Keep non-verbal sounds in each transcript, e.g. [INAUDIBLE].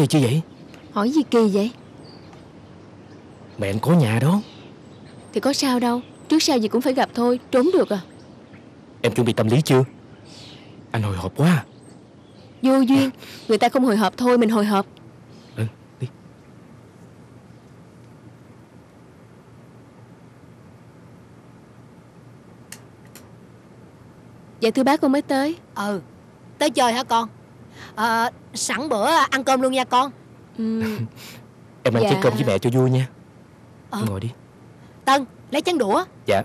Đây chi vậy? Hỏi gì kỳ vậy? Mẹ anh có nhà đó. Thì có sao đâu. Trước sau gì cũng phải gặp thôi Trốn được à. Em chuẩn bị tâm lý chưa? Anh hồi hộp quá. Vô duyên. Người ta không hồi hộp thôi Mình hồi hộp. Ừ đi. Dạ thưa bác con mới tới. Ừ. Tới chơi hả con Ờ Sẵn bữa ăn cơm luôn nha con. Ừm, [LAUGHS] Em ăn Dạ. chén cơm với mẹ cho vui nha. Ờ. Ngồi đi. Tân lấy chén đũa. Dạ.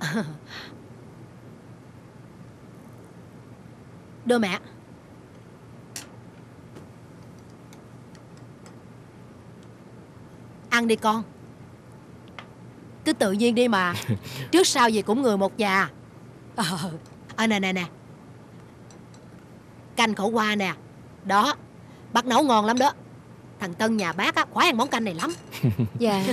[LAUGHS] Đưa mẹ. Ăn đi con. Cứ tự nhiên đi mà. [LAUGHS] Trước sau gì cũng người một nhà Ờ à, nè nè nè. Canh khổ qua nè. Đó Bác nấu ngon lắm đó. Thằng Tân nhà bác á, khoái ăn món canh này lắm. [LAUGHS] Dạ.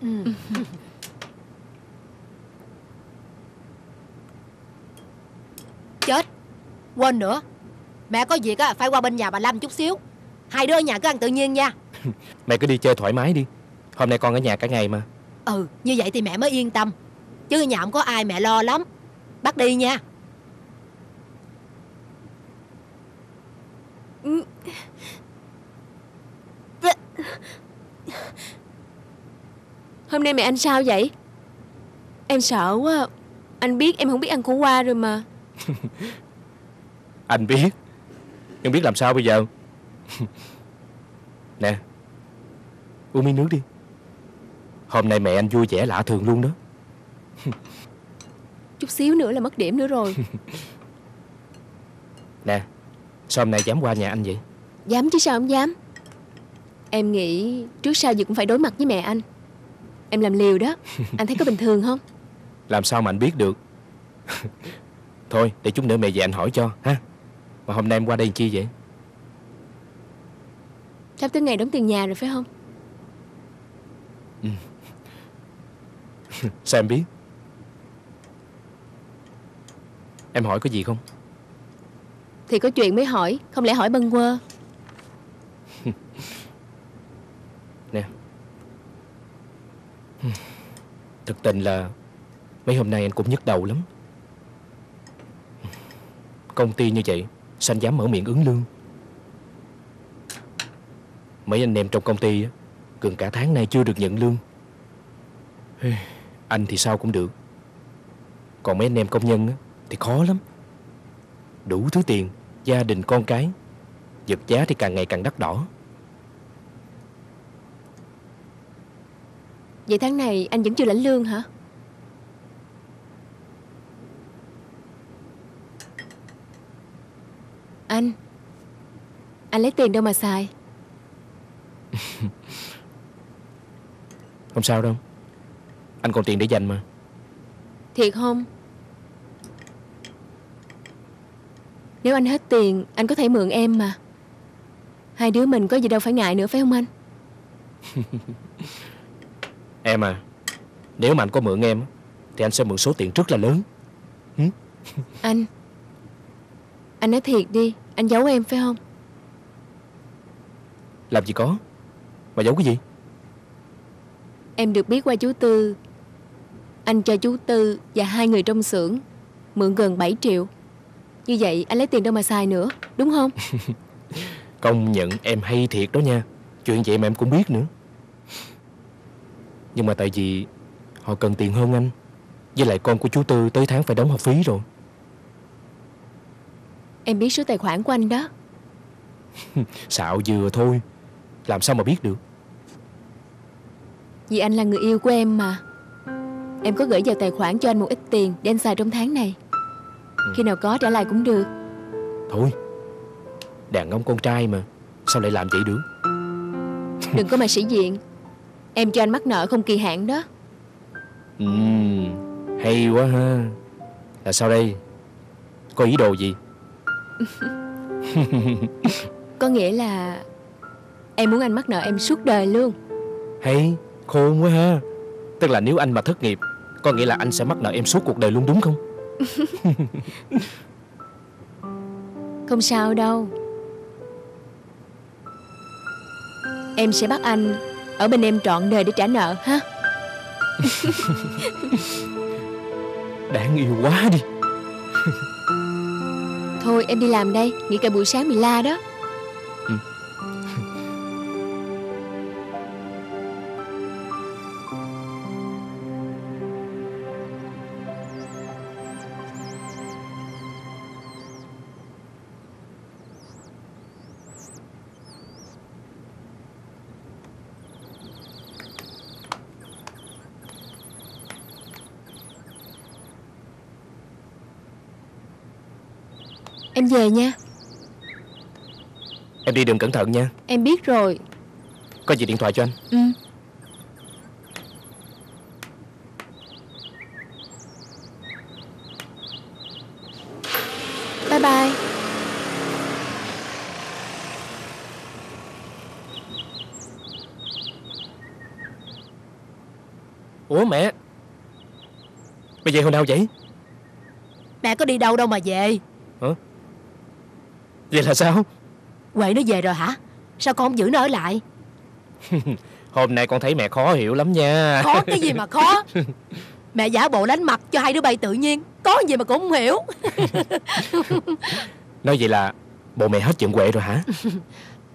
Ừ. Chết. Quên nữa. Mẹ có việc á phải qua bên nhà bà Lâm chút xíu Hai đứa ở nhà cứ ăn tự nhiên nha. [LAUGHS] Mẹ cứ đi chơi thoải mái đi. Hôm nay con ở nhà cả ngày mà. Ừ như vậy thì mẹ mới yên tâm. Chứ nhà không có ai mẹ lo lắm. Bác đi nha. Hôm nay mẹ anh sao vậy? Em sợ quá. Anh biết em không biết ăn khổ qua rồi mà. [LAUGHS] Anh biết. Nhưng biết làm sao bây giờ [LAUGHS] Nè Uống miếng nước đi. Hôm nay mẹ anh vui vẻ lạ thường luôn đó. [LAUGHS] Chút xíu nữa là mất điểm nữa rồi. [LAUGHS] Nè Sao hôm nay dám qua nhà anh vậy? Dám chứ sao không dám? Em nghĩ trước sau gì cũng phải đối mặt với mẹ anh. Em làm liều đó. Anh thấy có bình thường không? Làm sao mà anh biết được? Thôi để chút nữa mẹ về anh hỏi cho ha. Mà hôm nay em qua đây làm chi vậy Sắp tới ngày đóng tiền nhà rồi phải không? [LAUGHS] Sao em biết? Em hỏi có gì không? Thì có chuyện mới hỏi Không lẽ hỏi bâng quơ? [LAUGHS] Thực tình là Mấy hôm nay anh cũng nhức đầu lắm. Công ty như vậy Sao anh dám mở miệng ứng lương Mấy anh em trong công ty Gần cả tháng nay chưa được nhận lương. Anh thì sao cũng được. Còn mấy anh em công nhân Thì khó lắm. Đủ thứ tiền, Gia đình, con cái. Vật giá thì càng ngày càng đắt đỏ. Vậy tháng này anh vẫn chưa lãnh lương hả? Anh Anh lấy tiền đâu mà xài? Không sao đâu. Anh còn tiền để dành mà. Thiệt không? Nếu anh hết tiền Anh có thể mượn em mà. Hai đứa mình có gì đâu phải ngại nữa phải không anh? [LAUGHS] Em à Nếu mà anh có mượn em Thì anh sẽ mượn số tiền rất là lớn. [LAUGHS] Anh Anh nói thiệt đi Anh giấu em phải không? Làm gì có Mà giấu cái gì? Em được biết qua chú Tư. Anh cho chú Tư và hai người trong xưởng Mượn gần 7 triệu. Như vậy anh lấy tiền đâu mà xài nữa Đúng không? [LAUGHS] Công nhận em hay thiệt đó nha. Chuyện vậy mà em cũng biết nữa. Nhưng mà tại vì Họ cần tiền hơn anh Với lại con của chú Tư tới tháng phải đóng học phí rồi. Em biết số tài khoản của anh đó. [LAUGHS] Xạo vừa thôi Làm sao mà biết được? Vì anh là người yêu của em mà. Em có gửi vào tài khoản cho anh một ít tiền Để anh xài trong tháng này. Khi nào có trả lại cũng được. Thôi Đàn ông con trai mà Sao lại làm vậy được? Đừng có mà sĩ diện. Em cho anh mắc nợ không kỳ hạn đó. Ừm, Hay quá ha. Là sao đây? Có ý đồ gì? [LAUGHS] Có nghĩa là Em muốn anh mắc nợ em suốt đời luôn. Hay khôn quá ha. Tức là nếu anh mà thất nghiệp Có nghĩa là anh sẽ mắc nợ em suốt cuộc đời luôn đúng không? [LAUGHS] Không sao đâu. Em sẽ bắt anh Ở bên em trọn đời để trả nợ ha? [LAUGHS] Đáng yêu quá đi. Thôi em đi làm đây. Nghĩ cả buổi sáng bị la đó Em về nha. Em đi đường cẩn thận nha. Em biết rồi. Có gì điện thoại cho anh. Ừ. Bye bye. Ủa mẹ? Mẹ về hồi nào vậy? Mẹ có đi đâu đâu mà về Vậy là sao? Huệ nó về rồi hả? Sao con không giữ nó ở lại? [LAUGHS] Hôm nay con thấy mẹ khó hiểu lắm nha. Khó cái gì mà khó? [LAUGHS] Mẹ giả bộ đánh mặt cho hai đứa bay tự nhiên. Có gì mà cũng không hiểu. [LAUGHS] Nói vậy là Bộ mẹ hết giận quệ rồi hả?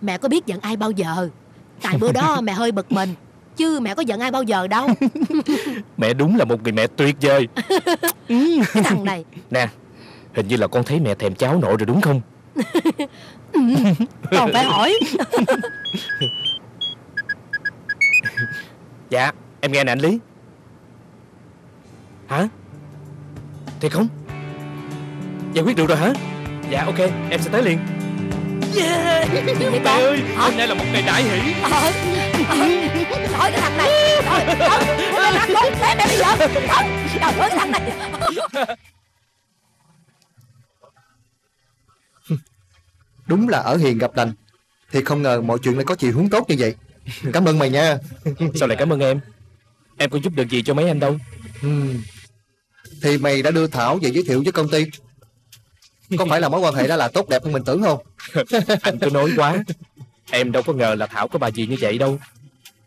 Mẹ có biết giận ai bao giờ? Tại bữa đó mẹ hơi bực mình Chứ mẹ có giận ai bao giờ đâu. Mẹ đúng là một người mẹ tuyệt vời. Cái thằng này. Nè Hình như là con thấy mẹ thèm cháo nội rồi đúng không Còn phải hỏi Dạ em nghe nè anh Lý Hả Thiệt không Giải quyết được rồi hả Dạ ok em sẽ tới liền Yeah Mẹ con ơi Hả? hôm nay là một ngày đại hỷ Ờ ờ, Nói cái thằng này Thôi ờ, Mẹ làm con Mẹ mẹ bây giờ Ờ, Trời ơi cái thằng này Đúng là ở hiền gặp lành. Thì không ngờ mọi chuyện lại có chiều hướng tốt như vậy. Cảm ơn mày nha. Sao lại cảm ơn em? Em có giúp được gì cho mấy anh đâu. Ừm. Thì mày đã đưa Thảo về giới thiệu với công ty. Có phải là mối quan hệ đó là tốt đẹp hơn mình tưởng không? [LAUGHS] Anh cứ nói quá. Em đâu có ngờ là Thảo có bà gì như vậy đâu.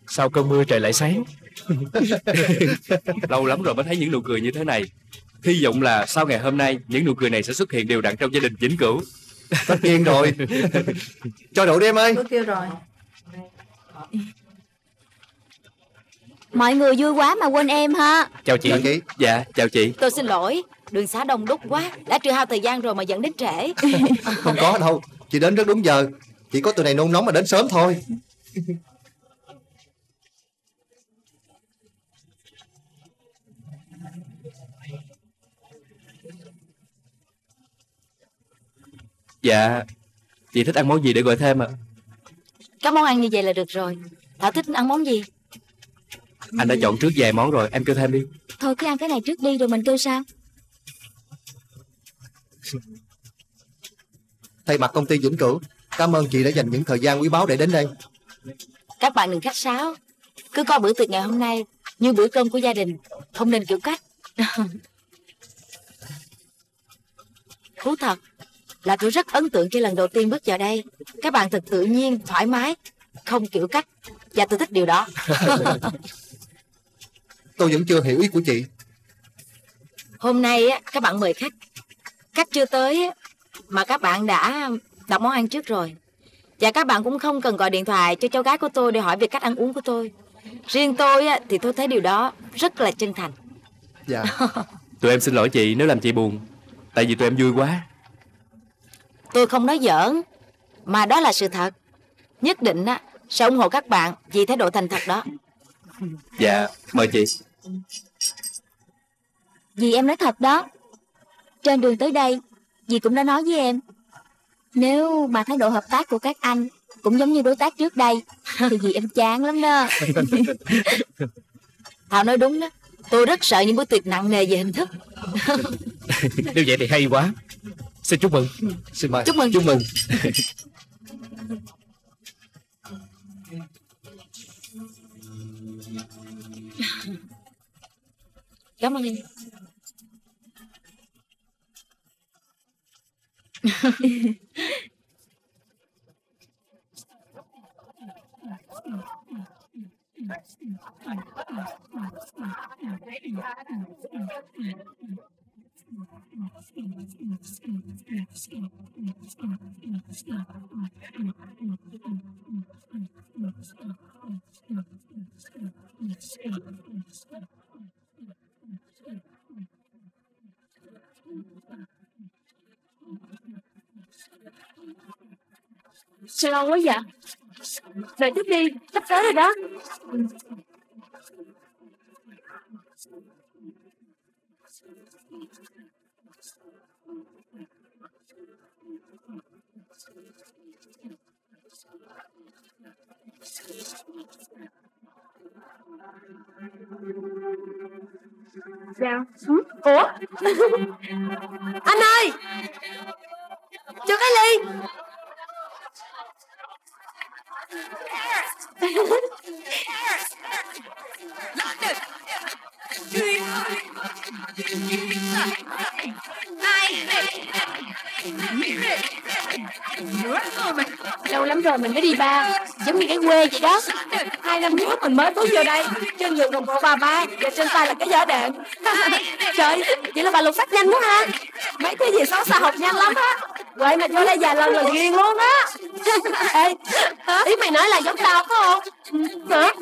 Sau cơn mưa trời lại sáng. Lâu lắm rồi mới thấy những nụ cười như thế này. Hy vọng là sau ngày hôm nay, những nụ cười này sẽ xuất hiện đều đặn trong gia đình vĩnh cửu. Tất nhiên rồi. [LAUGHS] Cho rượu đi em ơi. Tôi kêu rồi. Mọi người vui quá mà quên em ha. Chào chị. Chị. Dạ, chào chị. Tôi xin lỗi. Đường xá đông đúc quá. Đã trừ hao thời gian rồi mà dẫn đến trễ. Không có đâu. Chị đến rất đúng giờ. Chỉ có tụi này nôn nóng mà đến sớm thôi Dạ, chị thích ăn món gì để gọi thêm ạ? Các món ăn như vậy là được rồi. Thảo thích ăn món gì? Anh đã chọn trước vài món rồi, em kêu thêm đi. Thôi cứ ăn cái này trước đi rồi mình kêu sao Thay mặt công ty Vĩnh Cửu Cảm ơn chị đã dành những thời gian quý báu để đến đây. Các bạn đừng khách sáo. Cứ coi bữa tiệc ngày hôm nay Như bữa cơm của gia đình Không nên kiểu cách. [LAUGHS] Thú thật Là tôi rất ấn tượng khi lần đầu tiên bước vào đây. Các bạn thật tự nhiên, thoải mái Không kiểu cách. Và tôi thích điều đó. [LAUGHS] Tôi vẫn chưa hiểu ý của chị. Hôm nay á, các bạn mời khách. Khách chưa tới á, Mà các bạn đã đặt món ăn trước rồi. Và các bạn cũng không cần gọi điện thoại cho cháu gái của tôi Để hỏi về cách ăn uống của tôi. Riêng tôi á, thì tôi thấy điều đó rất là chân thành. Dạ. [LAUGHS] Tụi em xin lỗi chị nếu làm chị buồn. Tại vì tụi em vui quá. Tôi không nói giỡn Mà đó là sự thật. Nhất định á, sẽ ủng hộ các bạn Vì thái độ thành thật đó. Dạ, mời chị. Dì em nói thật đó. Trên đường tới đây Dì cũng đã nói với em Nếu mà thái độ hợp tác của các anh Cũng giống như đối tác trước đây Thì dì em chán lắm đó. [LAUGHS] Thảo nói đúng đó. Tôi rất sợ những bữa tiệc nặng nề về hình thức. Nếu vậy thì hay quá Xin chúc mừng. Xin mời. Chúc mừng. Chúc mừng. [LAUGHS] Cảm ơn em. [LAUGHS] Sao lâu quá vậy? Đợi tiếp đi, sắp tới rồi đó. Sao? Ừ? Ủa? Anh ơi! Cho cái ly! Lâu lắm rồi mình mới đi ba. Giống như cái quê vậy đó. Hai năm trước mình mới bước vô đây. Trên giường đồng bộ bà ba. Và trên tay là cái giỏ đạn bà lục sách nhanh quá ha Mấy cái gì xấu xa học nhanh lắm á Quậy mà vô đây vài lần là ghiền luôn á [LAUGHS] Ê, ý mày nói là giống tao phải không? Hả?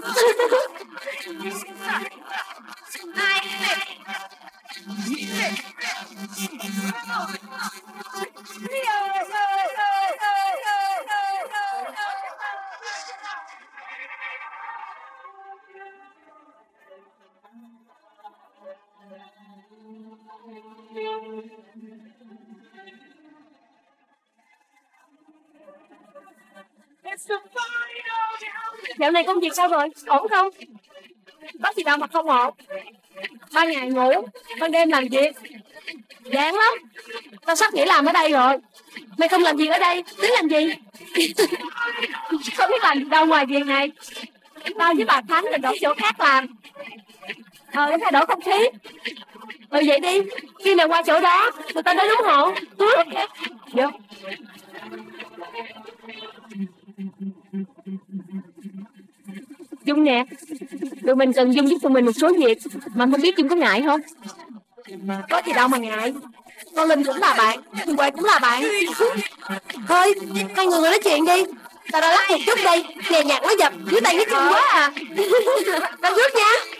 Dạo này công việc sao rồi? Ổn không? Bác sĩ đau mặt không ổn. Ban ngày ngủ, ban đêm làm việc. Đáng lắm. Tao sắp nghỉ làm ở đây rồi. Mày không làm việc ở đây, tính làm gì? [LAUGHS] không biết làm gì đâu ngoài việc này. Tao với bà Thánh định đổi chỗ khác làm. Ờ, để thay đổi không khí. Ừ vậy đi. Khi nào qua chỗ đó, tụi tao nói đúng hộ Được. Vô. Dung nè. Tụi mình cần Dung giúp tụi mình một số việc Mà không biết Dung có ngại không? Có gì đâu mà ngại. Con Linh cũng là bạn Thằng Quê cũng là bạn. Thôi hai người nói chuyện đi. Tao đã lắc một chút đi, Nè nhạc quá dập. Dưới tay nó chung quá à. [LAUGHS] Tao rước nha.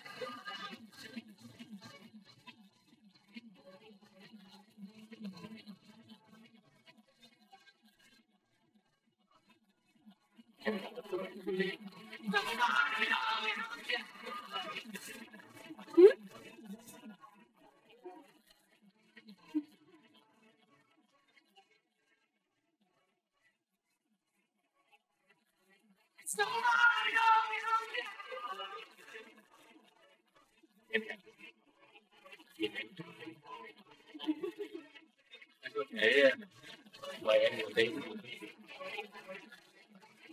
của anh? Mời anh đi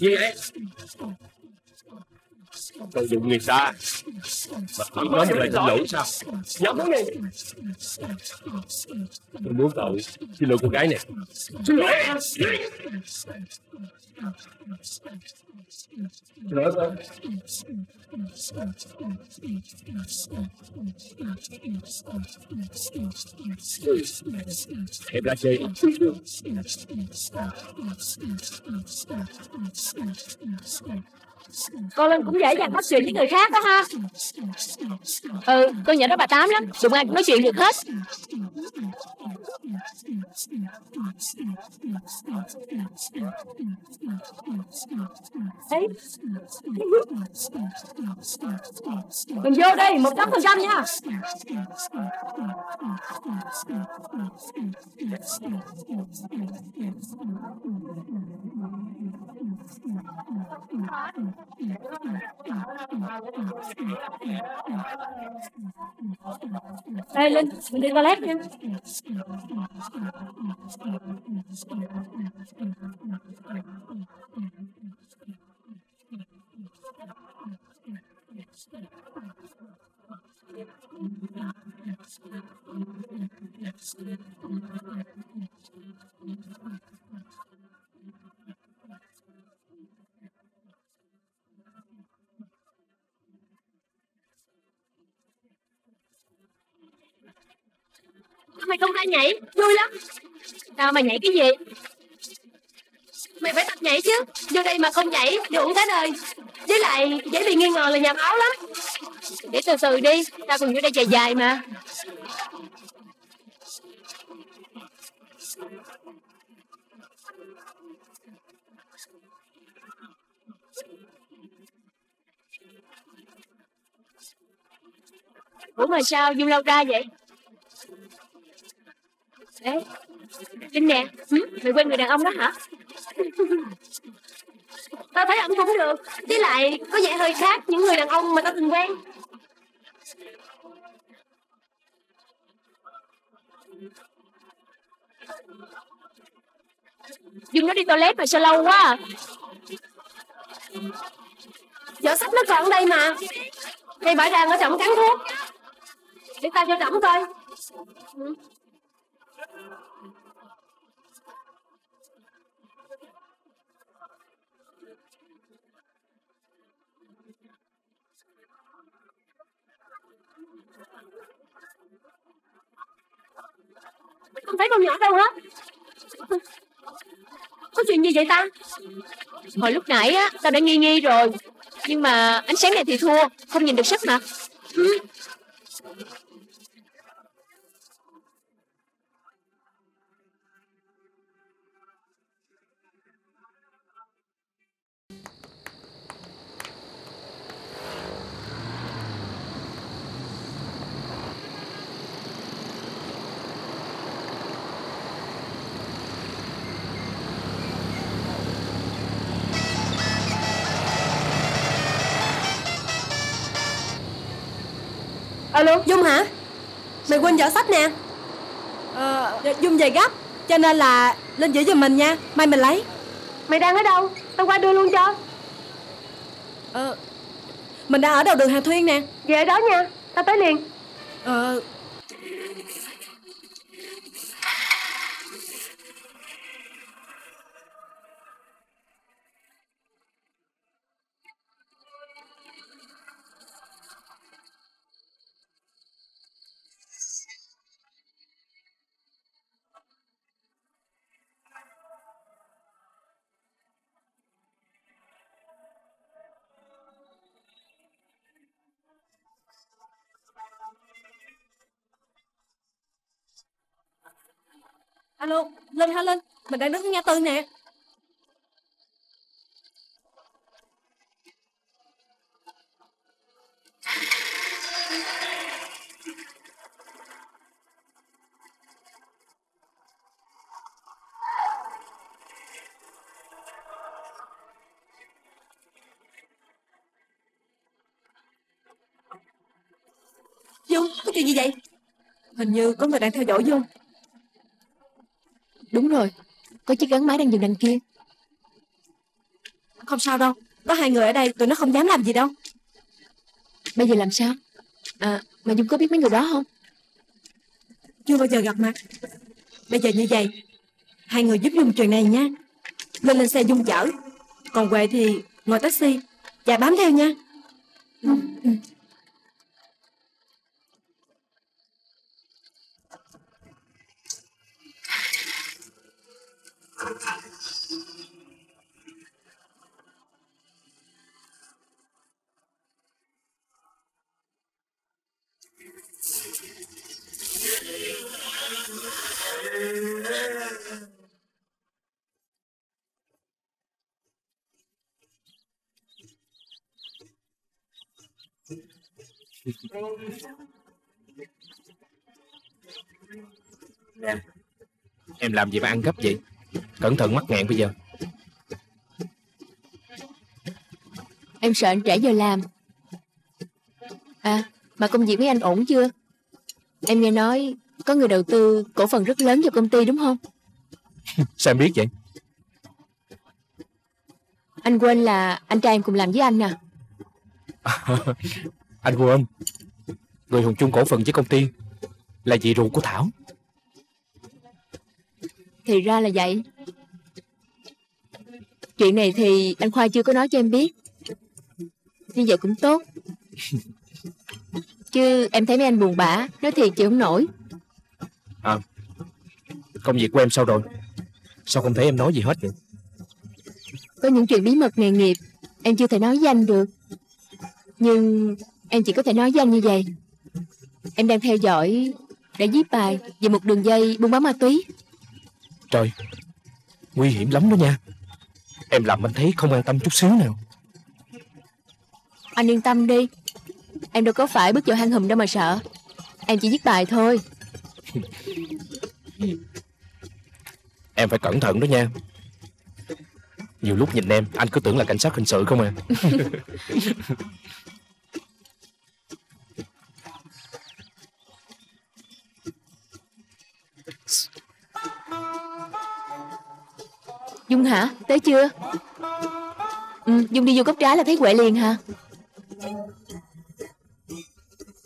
nha. ra cầu dụng người ta Bạn nói như vậy xin lỗi sao? Dám muốn gì Tôi muốn cậu Xin lỗi cô gái này. Xin lỗi. Xin lỗi con Em ra chơi Cô Linh cũng dễ dàng bắt chuyện với người khác đó ha. Ừ con nhớ đó bà Tám lắm. Đụng ai cũng nói chuyện được hết. Đấy. Mình vô đây, một trăm phần trăm nha. Ê Linh, mình đi toilet nha Mày không ra nhảy, vui lắm. Tao mày nhảy cái gì? Mày phải tập nhảy chứ. Vô đây mà không nhảy, được cả đời. Với lại dễ bị nghi ngờ là nhà máu lắm. Để từ từ đi Tao còn vô đây dài dài mà. Ủa mà sao Dung lâu ra vậy? Đấy. Trinh nè? Ừ, Mày quen người đàn ông đó hả? Tao thấy ổng cũng được. Với lại có vẻ hơi khác những người đàn ông mà tao từng quen. Dung nó đi toilet mà sao lâu quá à? Giỏ sách nó còn ở đây mà. Thì bãi rằng ở trọng cắn thuốc. Để tao cho trọng coi. Ừ. Không thấy con nhỏ đâu hết Có chuyện gì vậy ta? Hồi lúc nãy á, Tao đã nghi nghi rồi. Nhưng mà ánh sáng này thì thua, Không nhìn được sắc mặt. Ừ. Alo? Dung hả? Mày quên giỏ sách nè. Ờ. Dung về gấp Cho nên là lên giữ giùm mình nha. Mai mình lấy. Mày đang ở đâu? Tao qua đưa luôn cho. Ờ. Mình đang ở đầu đường Hà Thuyên nè. Về đó nha. Tao tới liền. Ờ Alo, Linh hả Linh? Mình đang đứng ở nhà tư nè. Dung, có chuyện gì vậy? Hình như có người đang theo dõi Dung. Đúng rồi Có chiếc gắn máy đang dừng đằng kia. Không sao đâu Có hai người ở đây tụi nó không dám làm gì đâu. Bây giờ làm sao? À, mà Dung có biết mấy người đó không? Chưa bao giờ gặp mặt. Bây giờ như vậy Hai người giúp Dung chuyện này nha. Lên lên xe Dung chở. Còn Huệ thì ngồi taxi Và bám theo nha. Nè Em làm gì mà ăn gấp vậy? Cẩn thận mắc nghẹn bây giờ. Em sợ anh trễ giờ làm. À mà công việc mấy anh ổn chưa? Em nghe nói Có người đầu tư cổ phần rất lớn cho công ty đúng không? Sao em biết vậy? Anh quên là anh trai em cùng làm với anh nè [LAUGHS] Anh quên. Người hùng chung cổ phần với công ty Là chị ruột của Thảo Thì ra là vậy. Chuyện này thì anh Khoa chưa có nói cho em biết. Như vậy cũng tốt. Chứ em thấy mấy anh buồn bã Nói thiệt chịu không nổi. À Công việc của em sao rồi? Sao không thấy em nói gì hết vậy? Có những chuyện bí mật nghề nghiệp Em chưa thể nói với anh được. Nhưng em chỉ có thể nói với anh như vậy. Em đang theo dõi Để viết bài về một đường dây buôn bán ma túy Trời Nguy hiểm lắm đó nha. Em làm anh thấy không an tâm chút xíu nào. Anh yên tâm đi. Em đâu có phải bước vào hang hùm đâu mà sợ. Em chỉ viết bài thôi. [LAUGHS] Em phải cẩn thận đó nha. Nhiều lúc nhìn em Anh cứ tưởng là cảnh sát hình sự không à [LAUGHS] Dung hả? Tới chưa? Ừ, Dung đi vô góc trái là thấy Huệ liền hả?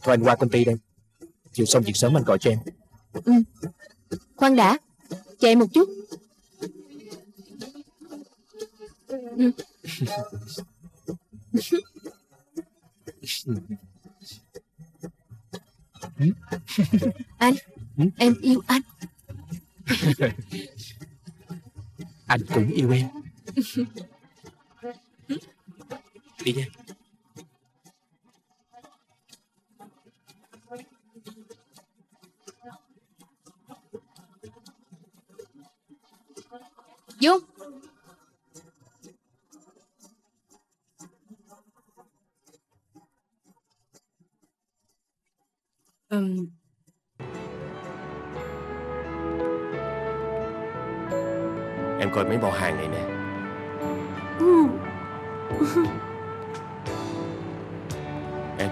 Thôi anh qua công ty đây Chiều xong việc sớm anh gọi cho em Ừ. Khoan đã Chờ một chút ừ. [LAUGHS] Anh Em yêu anh [LAUGHS] Anh cũng yêu em. Đi nha. Dung. Ừ coi mấy bao hàng này nè Em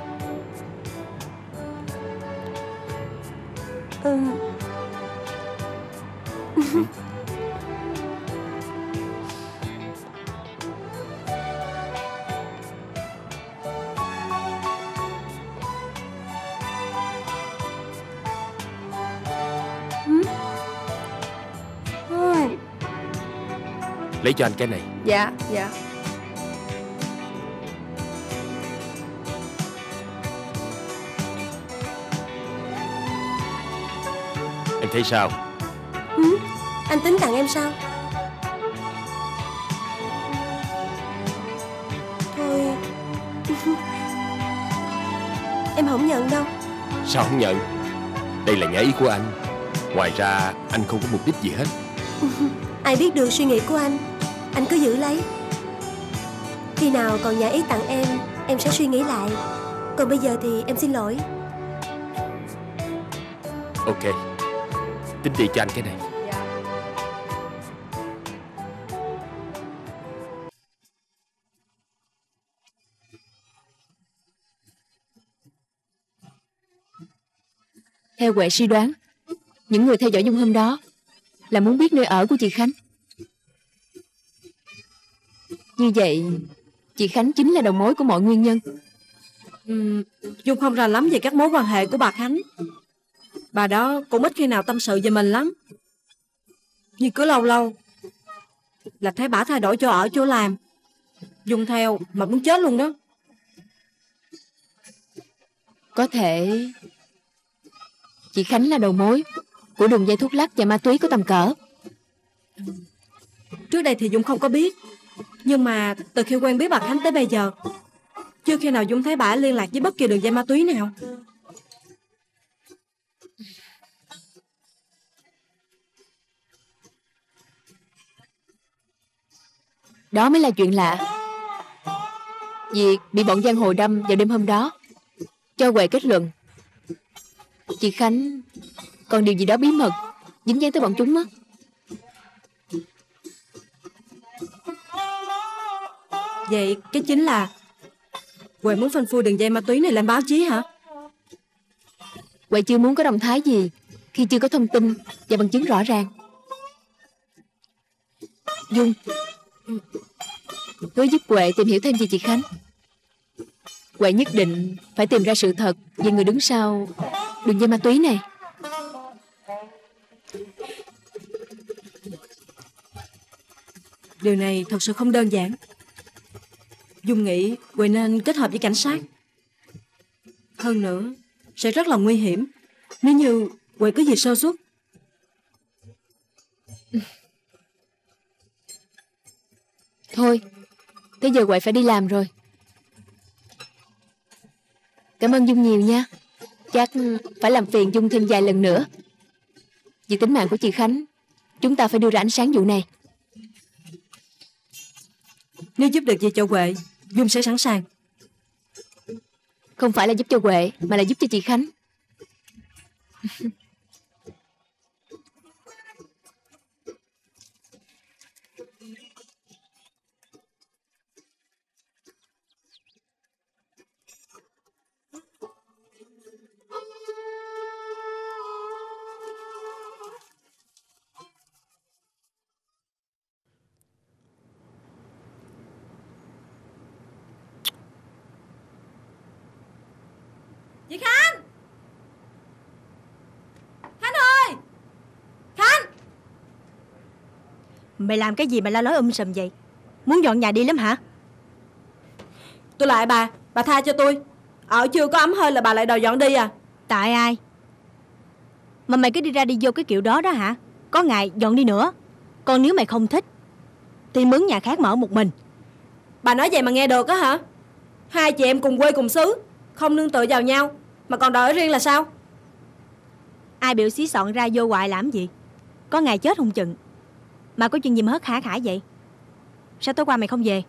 ừm. Ừm. Lấy cho anh cái này. Dạ, dạ. Em thấy sao? Ừm, Anh tính tặng em sao? Thôi. [LAUGHS] Em không nhận đâu. Sao không nhận? Đây là nhã ý của anh. Ngoài ra anh không có mục đích gì hết. [LAUGHS] Ai biết được suy nghĩ của anh Anh cứ giữ lấy. Khi nào còn nhà ý tặng em Em sẽ suy nghĩ lại. Còn bây giờ thì em xin lỗi. Ok. Tính tiền cho anh cái này. Theo Huệ suy đoán Những người theo dõi Dung hôm đó Là muốn biết nơi ở của chị Khánh Như vậy Chị Khánh chính là đầu mối của mọi nguyên nhân Ừm, Dung không rành lắm về các mối quan hệ của bà Khánh. Bà đó cũng ít khi nào tâm sự về mình lắm. Nhưng cứ lâu lâu là thấy bà thay đổi chỗ ở chỗ làm. Dung theo mà muốn chết luôn đó. Có thể chị Khánh là đầu mối của đường dây thuốc lắc và ma túy có tầm cỡ. Trước đây thì Dung không có biết. Nhưng mà từ khi quen biết bà Khánh tới bây giờ, chưa khi nào Dung thấy bà liên lạc với bất kỳ đường dây ma túy nào. Đó mới là chuyện lạ. Việc bị bọn giang hồ đâm vào đêm hôm đó cho Huệ kết luận Chị Khánh còn điều gì đó bí mật dính dáng tới bọn chúng á Vậy cái chính là Huệ muốn phanh phui đường dây ma túy này lên báo chí hả? Huệ chưa muốn có động thái gì khi chưa có thông tin và bằng chứng rõ ràng. Dung, hứa giúp Huệ tìm hiểu thêm về chị Khánh. Huệ nhất định phải tìm ra sự thật về người đứng sau đường dây ma túy này. Điều này thật sự không đơn giản. Dung nghĩ Huệ nên kết hợp với cảnh sát. Hơn nữa, sẽ rất là nguy hiểm nếu như Huệ có gì sơ suất. Thôi, tới giờ Huệ phải đi làm rồi. Cảm ơn Dung nhiều nha. Chắc phải làm phiền Dung thêm vài lần nữa. Vì tính mạng của chị Khánh, chúng ta phải đưa ra ánh sáng vụ này. Nếu giúp được gì cho Huệ, Dung sẽ sẵn sàng. Không phải là giúp cho Huệ, mà là giúp cho chị Khánh. [LAUGHS] Mày làm cái gì mà la lối um sùm vậy? Muốn dọn nhà đi lắm hả? Tôi lại bà, bà tha cho tôi. Ở chưa có ấm hơi là bà lại đòi dọn đi à? Tại ai? Mà mày cứ đi ra đi vô cái kiểu đó đó hả? Có ngày dọn đi nữa. Còn nếu mày không thích Thì mướn nhà khác mở một mình. Bà nói vậy mà nghe được á hả? Hai chị em cùng quê cùng xứ, không nương tựa vào nhau, mà còn đòi ở riêng là sao? Ai biểu xí soạn ra vô hoài làm gì? Có ngày chết không chừng Mà có chuyện gì mà hớt hả khả vậy Sao tối qua mày không về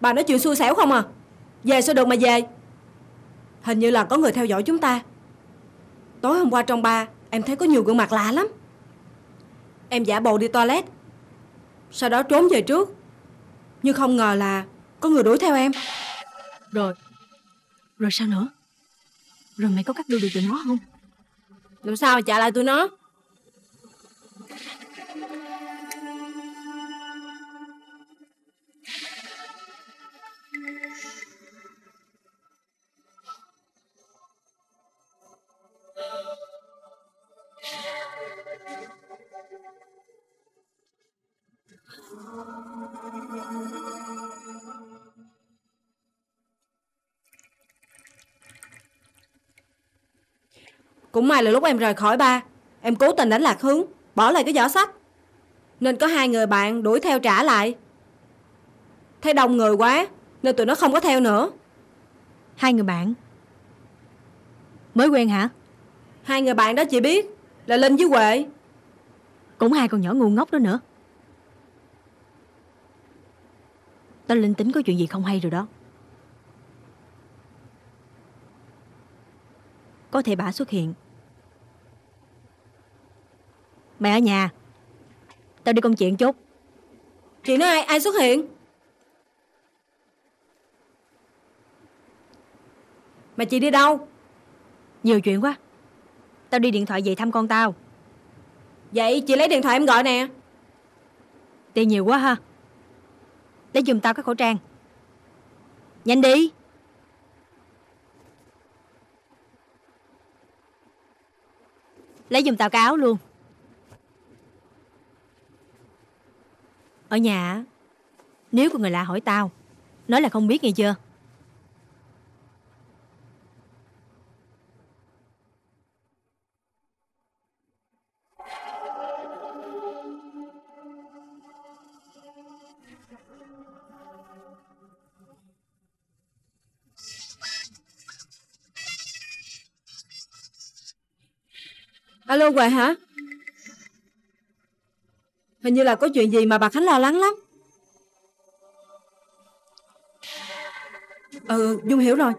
Bà nói chuyện xui xẻo không à? Về sao được mà về? Hình như là có người theo dõi chúng ta. Tối hôm qua trong ba, em thấy có nhiều gương mặt lạ lắm. Em giả bộ đi toilet. Sau đó trốn về trước. Nhưng không ngờ là có người đuổi theo em. Rồi Rồi sao nữa Rồi mày có cắt đuôi được tụi nó không Làm sao mà trả lại tụi nó? Cũng may là lúc em rời khỏi ba Em cố tình đánh lạc hướng Bỏ lại cái giỏ sách. Nên có hai người bạn đuổi theo trả lại. Thấy đông người quá Nên tụi nó không có theo nữa. Hai người bạn. Mới quen hả? Hai người bạn đó chị biết Là Linh với Huệ. Cũng hai con nhỏ ngu ngốc đó nữa. Tao linh tính có chuyện gì không hay rồi đó. Có thể bà xuất hiện Mày ở nhà. Tao đi công chuyện chút. Chị nói ai, ai xuất hiện? Mà chị đi đâu? Nhiều chuyện quá. Tao đi điện thoại về thăm con tao. Vậy chị lấy điện thoại em gọi nè. Tiền nhiều quá ha. Lấy giùm tao cái khẩu trang. Nhanh đi. Lấy giùm tao cái áo luôn. Ở nhà Nếu có người lạ hỏi tao, Nói là không biết nghe chưa Alo Hoài hả? Hình như là có chuyện gì mà bà Khánh lo lắng lắm. Ừ, Dung hiểu rồi.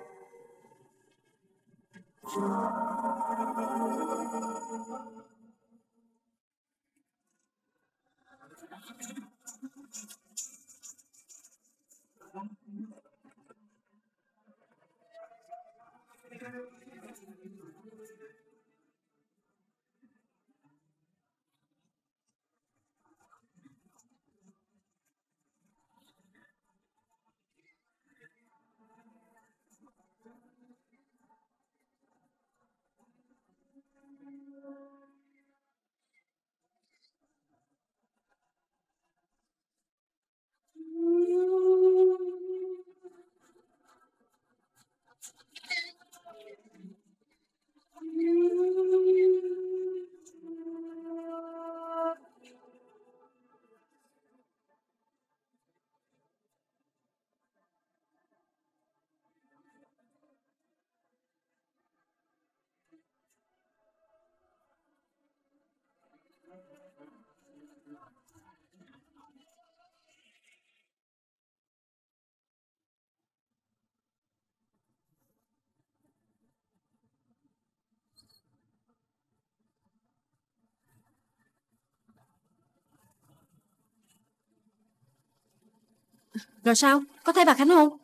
Rồi sao? Có thấy bà Khánh không?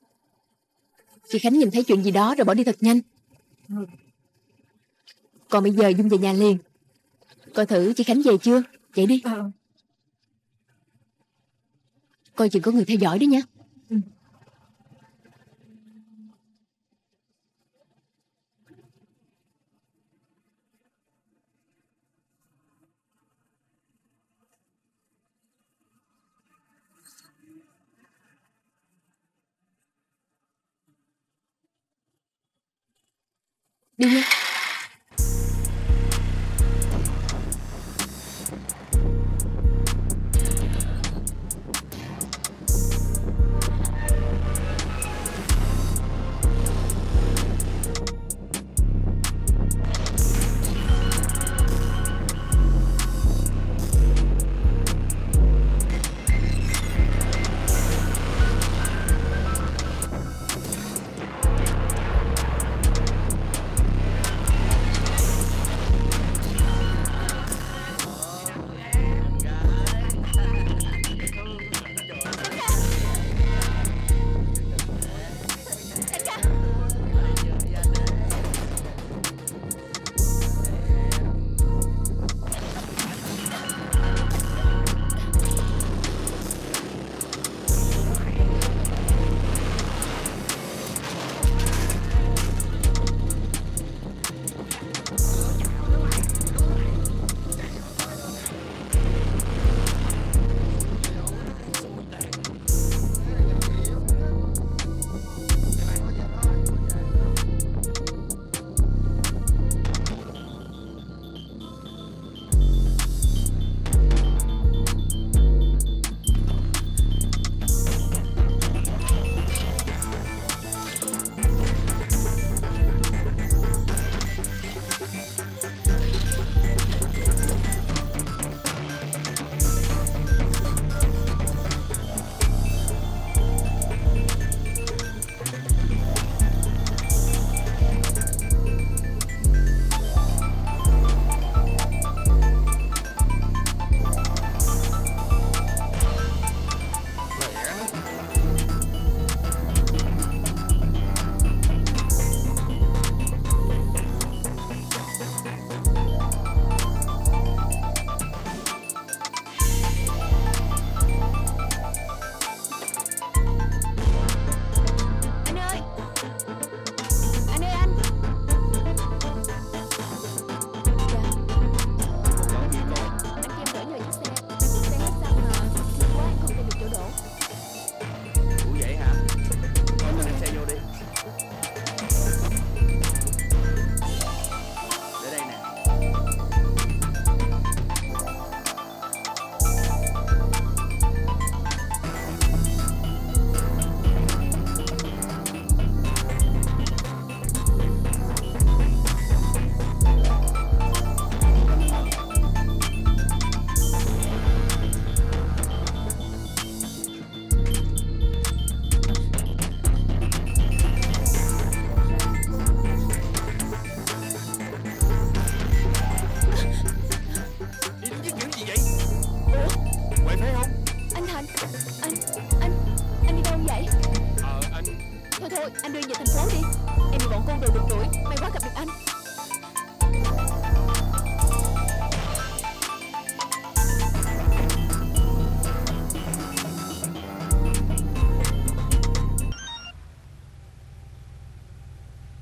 Chị Khánh nhìn thấy chuyện gì đó rồi bỏ đi thật nhanh Còn bây giờ Dung về nhà liền Coi thử chị Khánh về chưa Vậy đi Ờ. Coi chừng có người theo dõi đó nha Đi nha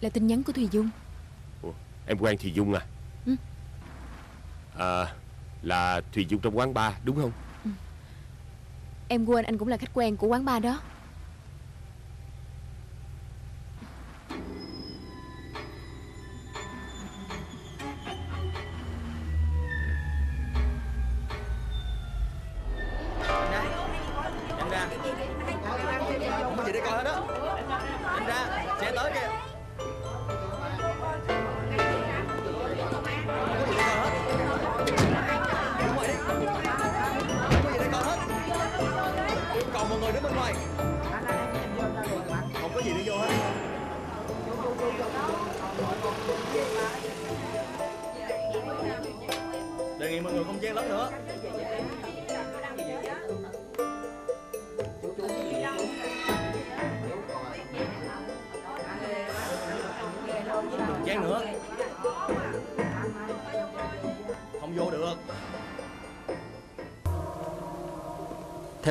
Là tin nhắn của Thùy Dung. Ủa, Em quen Thùy Dung à? Ừ. À Là Thùy Dung trong quán bar đúng không? Em quên anh cũng là khách quen của quán bar đó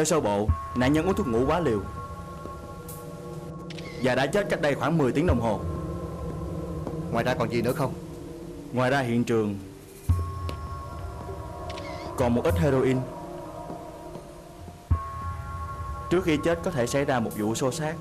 Theo sơ bộ, nạn nhân uống thuốc ngủ quá liều. Và đã chết cách đây khoảng 10 tiếng đồng hồ. Ngoài ra còn gì nữa không? Ngoài ra hiện trường Còn một ít heroin. Trước khi chết có thể xảy ra một vụ xô xát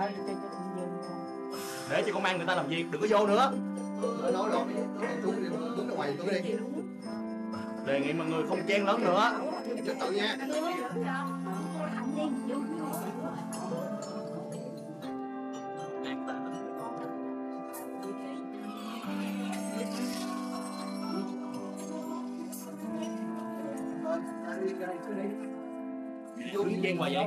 mà đâu con Để cho công an người ta làm việc, đừng có vô nữa. Nói nói rồi chú đi đứng ra ngoài tôi đi. Đề nghị mọi người không chen lấn nữa. Trật tự nha. Vô đứng chen ngoài vậy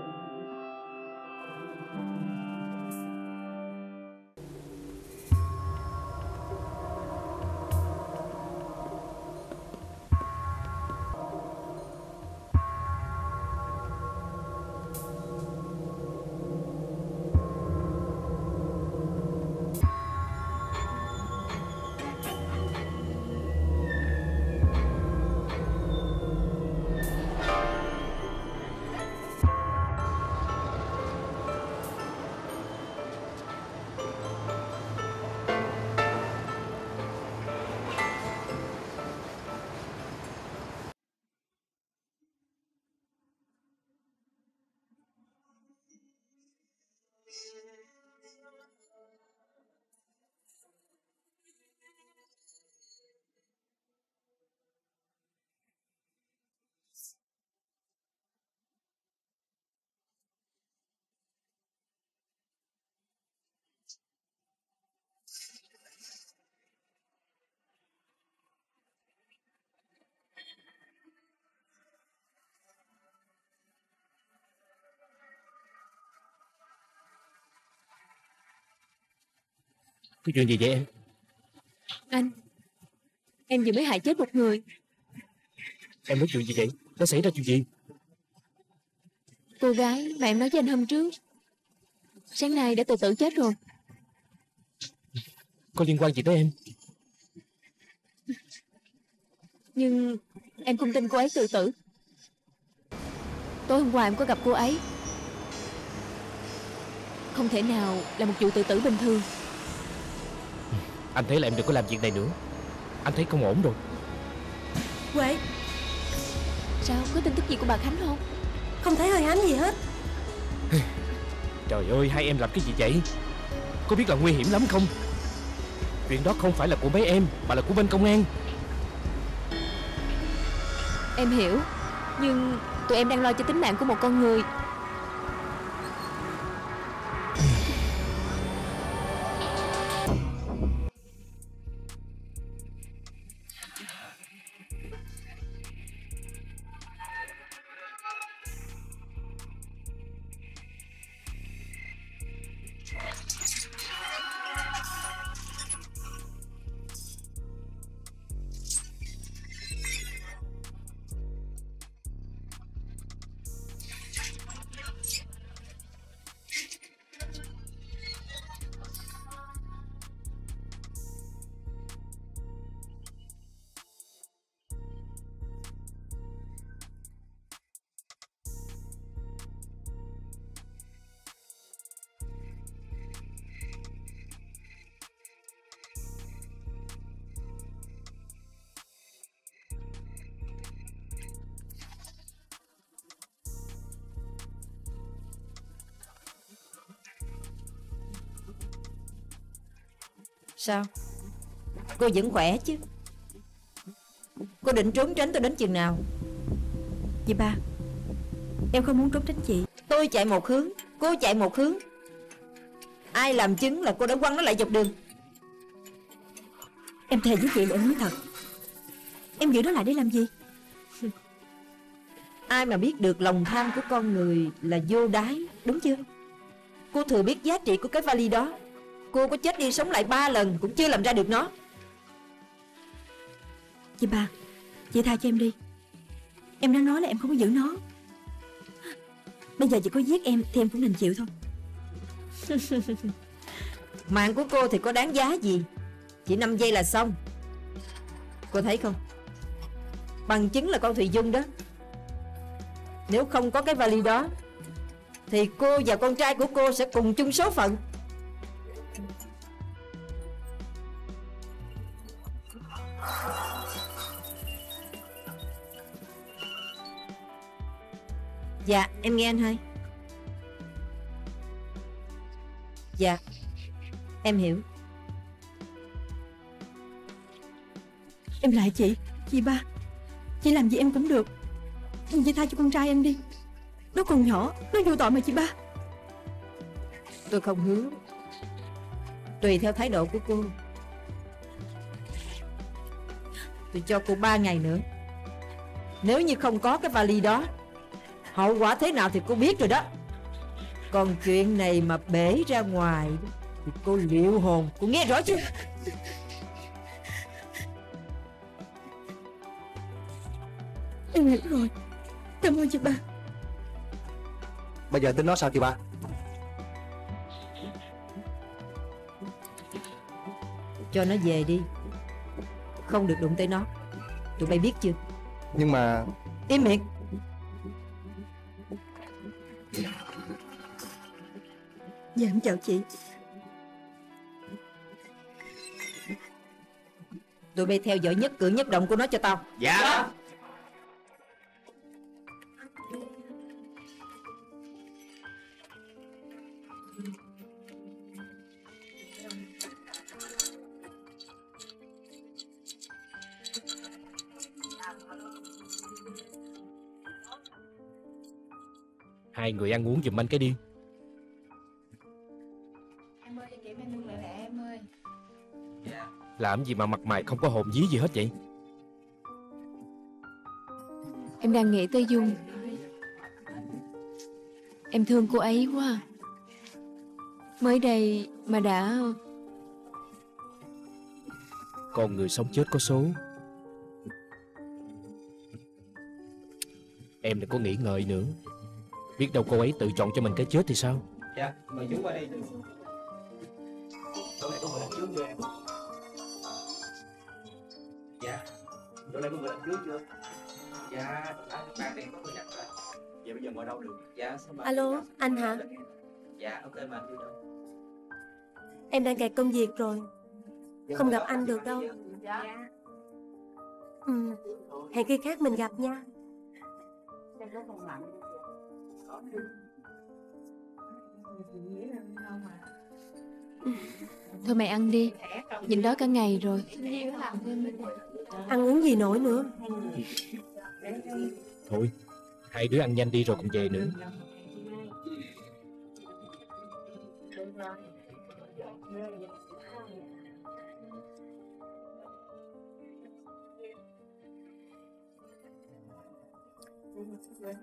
Có chuyện gì vậy em? Anh Em vừa mới hại chết một người. Em nói chuyện gì vậy? Đã xảy ra chuyện gì? Cô gái mà em nói với anh hôm trước Sáng nay đã tự tử chết rồi. Có liên quan gì tới em? Nhưng em không tin cô ấy tự tử. Tối hôm qua em có gặp cô ấy. Không thể nào là một vụ tự tử bình thường Anh thấy là em đừng có làm chuyện này nữa. Anh thấy không ổn rồi. Quệ Sao có tin tức gì của bà Khánh không? Không thấy hơi hánh gì hết. [LAUGHS] Trời ơi hai em làm cái gì vậy? Có biết là nguy hiểm lắm không? Chuyện đó không phải là của mấy em Mà là của bên công an. Em hiểu Nhưng tụi em đang lo cho tính mạng của một con người Cô vẫn khỏe chứ? Cô định trốn tránh tôi đến chừng nào? Dì ba, Em không muốn trốn tránh chị. Tôi chạy một hướng, Cô chạy một hướng. Ai làm chứng là cô đã quăng nó lại dọc đường. Em thề với chị là em nói thật. Em giữ nó lại để làm gì? [LAUGHS] Ai mà biết được lòng tham của con người là vô đáy Đúng chưa? Cô thừa biết giá trị của cái vali đó. Cô có chết đi sống lại ba lần Cũng chưa làm ra được nó. Chị ba Chị tha cho em đi. Em đã nói là em không có giữ nó. Bây giờ chị có giết em Thì em cũng đành chịu thôi. [LAUGHS] Mạng của cô thì có đáng giá gì? Chỉ 5 giây là xong. Cô thấy không? Bằng chứng là con Thùy Dung đó. Nếu không có cái vali đó, Thì cô và con trai của cô sẽ cùng chung số phận. Dạ em nghe anh hai. Dạ Em hiểu. Em lại chị Chị ba. Chị làm gì em cũng được. Nhưng chị tha cho con trai em đi. Nó còn nhỏ Nó vô tội mà chị ba. Tôi không hứa. Tùy theo thái độ của cô. Tôi cho cô 3 ngày nữa. Nếu như không có cái vali đó Hậu quả thế nào thì cô biết rồi đó. Còn chuyện này mà bể ra ngoài Thì cô liệu hồn Cô nghe rõ chưa? Em hiểu rồi. Cảm ơn chị ba. Bây giờ tính nó sao chị ba? Cho nó về đi. Không được đụng tới nó. Tụi bay biết chưa? Nhưng mà Im miệng Dạ em chào chị. Tụi bay theo dõi nhất cử nhất động của nó cho tao. Dạ Hai người ăn uống giùm anh cái đi. Em ơi, chị em lại lẹ em ơi. Làm gì mà mặt mày không có hồn dí gì hết vậy? Em đang nghĩ tới Dung. Em thương cô ấy quá. Mới đây mà đã Con người sống chết có số. Em đừng có nghĩ ngợi nữa Biết đâu cô ấy tự chọn cho mình cái chết thì sao Dạ, mời chú qua đây Chỗ này có một lần trước cho em Dạ Bữa nay có người đặt trước chưa? Dạ, bạn này có người đặt rồi. Vậy bây giờ ngồi đâu được? Dạ, sao mà... Alo, anh hả? Dạ, ok mà anh đi đâu? Em đang kẹt công việc rồi Không gặp anh được đâu ừ. Hẹn khi khác mình gặp nha Thôi mày ăn đi. Nhìn đó cả ngày rồi. Ăn uống gì nổi nữa? Thôi Hai đứa ăn nhanh đi rồi còn về nữa.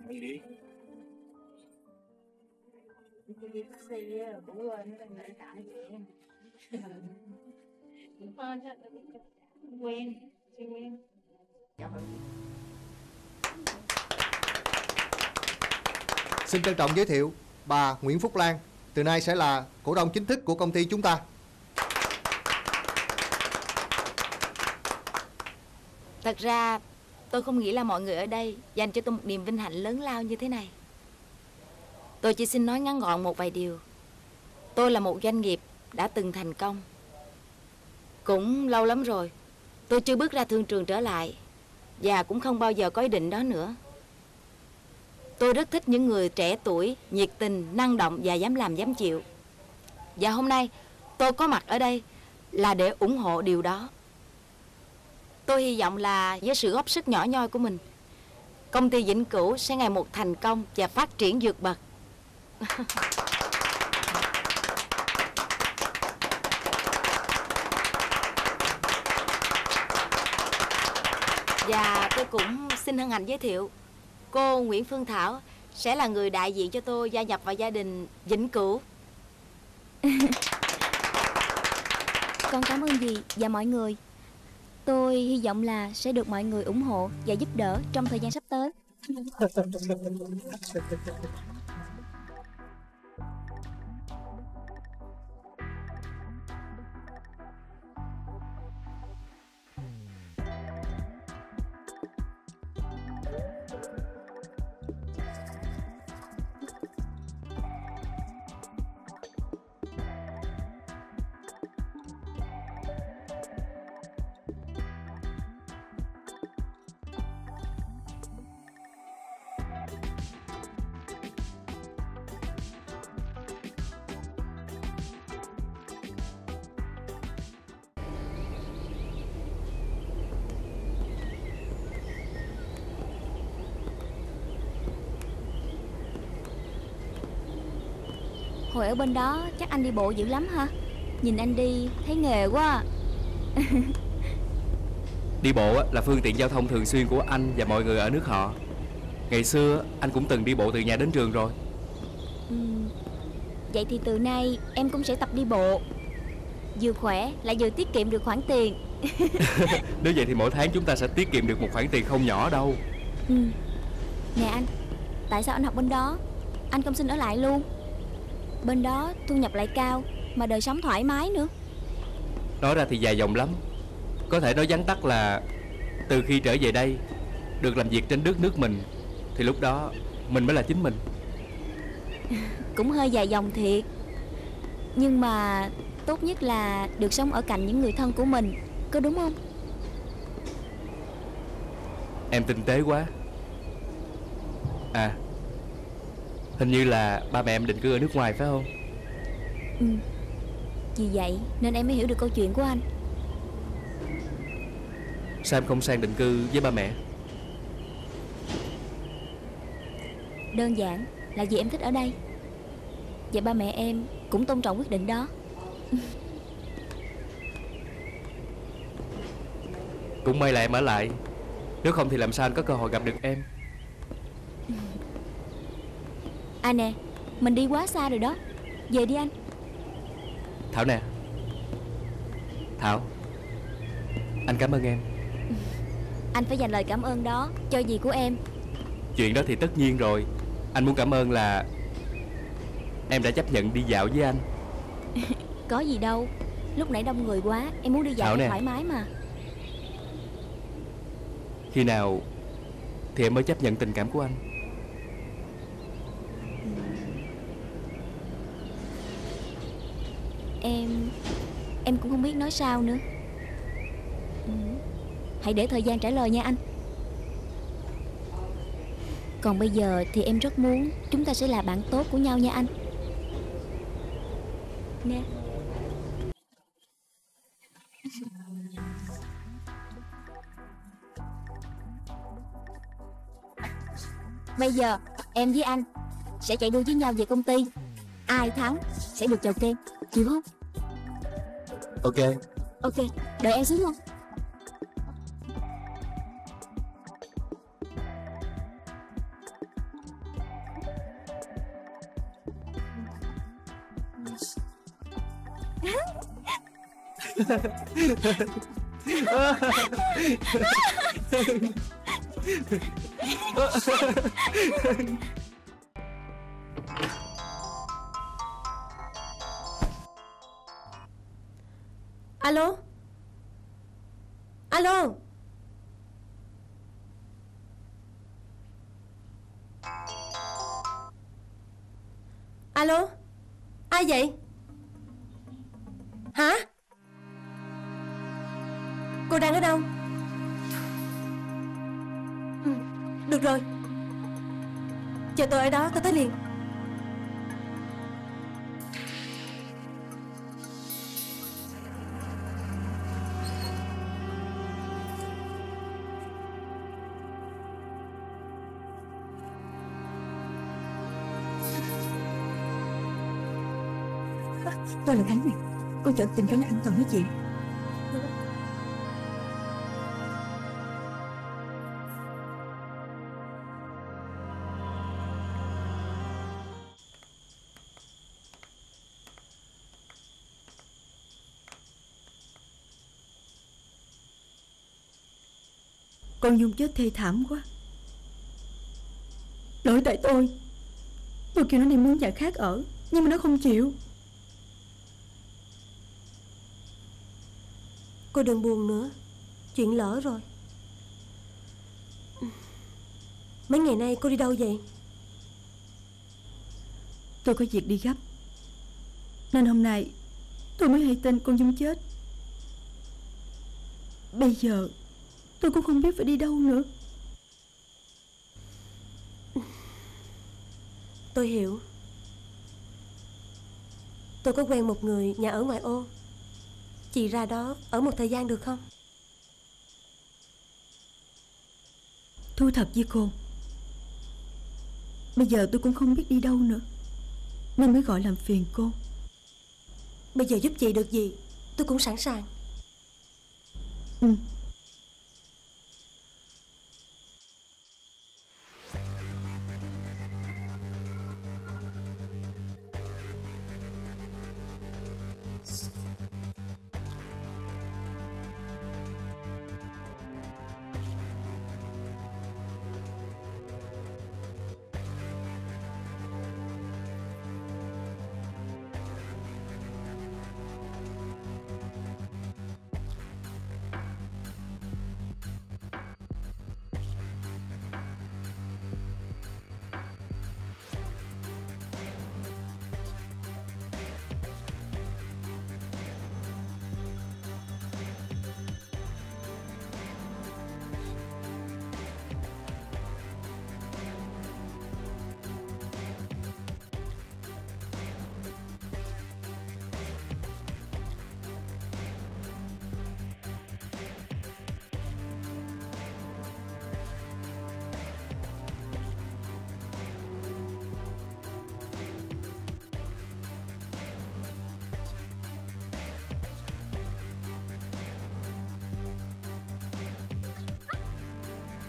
Đi đi quen chưa quen Xin trân trọng giới thiệu bà Nguyễn Phúc Lan, từ nay sẽ là cổ đông chính thức của công ty chúng ta. Thật ra, tôi không nghĩ là mọi người ở đây dành cho tôi một niềm vinh hạnh lớn lao như thế này. Tôi chỉ xin nói ngắn gọn một vài điều. Tôi là một doanh nghiệp đã từng thành công. Cũng lâu lắm rồi, tôi chưa bước ra thương trường trở lại và cũng không bao giờ có ý định đó nữa. Tôi rất thích những người trẻ tuổi, nhiệt tình, năng động và dám làm dám chịu. Và hôm nay tôi có mặt ở đây là để ủng hộ điều đó. Tôi hy vọng là với sự góp sức nhỏ nhoi của mình, công ty Vĩnh Cửu sẽ ngày một thành công và phát triển vượt bậc. Và tôi cũng xin hân hạnh giới thiệu. Cô Nguyễn Phương Thảo sẽ là người đại diện cho tôi gia nhập vào gia đình Vĩnh Cửu. [LAUGHS] Con cảm ơn dì và mọi người. Tôi hy vọng là sẽ được mọi người ủng hộ và giúp đỡ trong thời gian sắp tới [LAUGHS] bên đó chắc anh đi bộ dữ lắm ha. Nhìn anh đi thấy nghề quá à. [LAUGHS] Đi bộ là phương tiện giao thông thường xuyên của anh và mọi người ở nước họ. Ngày xưa anh cũng từng đi bộ từ nhà đến trường rồi. Ừ. Vậy thì từ nay em cũng sẽ tập đi bộ. Vừa khỏe lại vừa tiết kiệm được khoản tiền. [LAUGHS] [LAUGHS] Nếu vậy thì mỗi tháng chúng ta sẽ tiết kiệm được một khoản tiền không nhỏ đâu. Ừ. Nè anh Tại sao anh học bên đó? Anh không xin ở lại luôn Bên đó thu nhập lại cao Mà đời sống thoải mái nữa. Nói ra thì dài dòng lắm. Có thể nói vắn tắt là Từ khi trở về đây Được làm việc trên đất nước mình Thì lúc đó mình mới là chính mình. [LAUGHS] Cũng hơi dài dòng thiệt. Nhưng mà Tốt nhất là được sống ở cạnh những người thân của mình Có đúng không? Em tinh tế quá. À Hình như là ba mẹ em định cư ở nước ngoài phải không? Ừ. Vì vậy nên em mới hiểu được câu chuyện của anh. Sao em không sang định cư với ba mẹ? Đơn giản là vì em thích ở đây. Và ba mẹ em cũng tôn trọng quyết định đó. Cũng may là em ở lại. Nếu không thì làm sao anh có cơ hội gặp được em À nè Mình đi quá xa rồi đó. Về đi anh. Thảo nè. Thảo. Anh cảm ơn em. [LAUGHS] Anh phải dành lời cảm ơn đó Cho dì của em. Chuyện đó thì tất nhiên rồi. Anh muốn cảm ơn là Em đã chấp nhận đi dạo với anh. [LAUGHS] Có gì đâu. Lúc nãy đông người quá Em muốn đi dạo thoải mái mà. Khi nào Thì em mới chấp nhận tình cảm của anh Em Em cũng không biết nói sao nữa. Ừ. Hãy để thời gian trả lời nha anh. Còn bây giờ thì em rất muốn Chúng ta sẽ là bạn tốt của nhau nha anh. Nè. Bây giờ em với anh Sẽ chạy đua với nhau về công ty. Ai thắng sẽ được chầu kem Chịu không? Ok. Ok đợi em xuống không [LAUGHS] Alo? Alo? Alo? Ai vậy? Hả? Cô đang ở đâu? Ừ, Được rồi. Chờ tôi ở đó tôi tới liền. Này chọn tìm chỗ nào an toàn với chị? Con Dung chết thê thảm quá. Lỗi tại tôi. Tôi kêu nó đi muốn nhà khác ở, Nhưng mà nó không chịu. Cô đừng buồn nữa. Chuyện lỡ rồi. Mấy ngày nay cô đi đâu vậy? Tôi có việc đi gấp. Nên hôm nay Tôi mới hay tin con Dung chết. Bây giờ Tôi cũng không biết phải đi đâu nữa. Tôi hiểu. Tôi có quen một người nhà ở ngoại ô Chị ra đó ở một thời gian được không? Thú thật với cô. Bây giờ tôi cũng không biết đi đâu nữa. Nên mới gọi làm phiền cô. Bây giờ giúp chị được gì Tôi cũng sẵn sàng. Ừ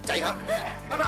Chạy hả Bắt ra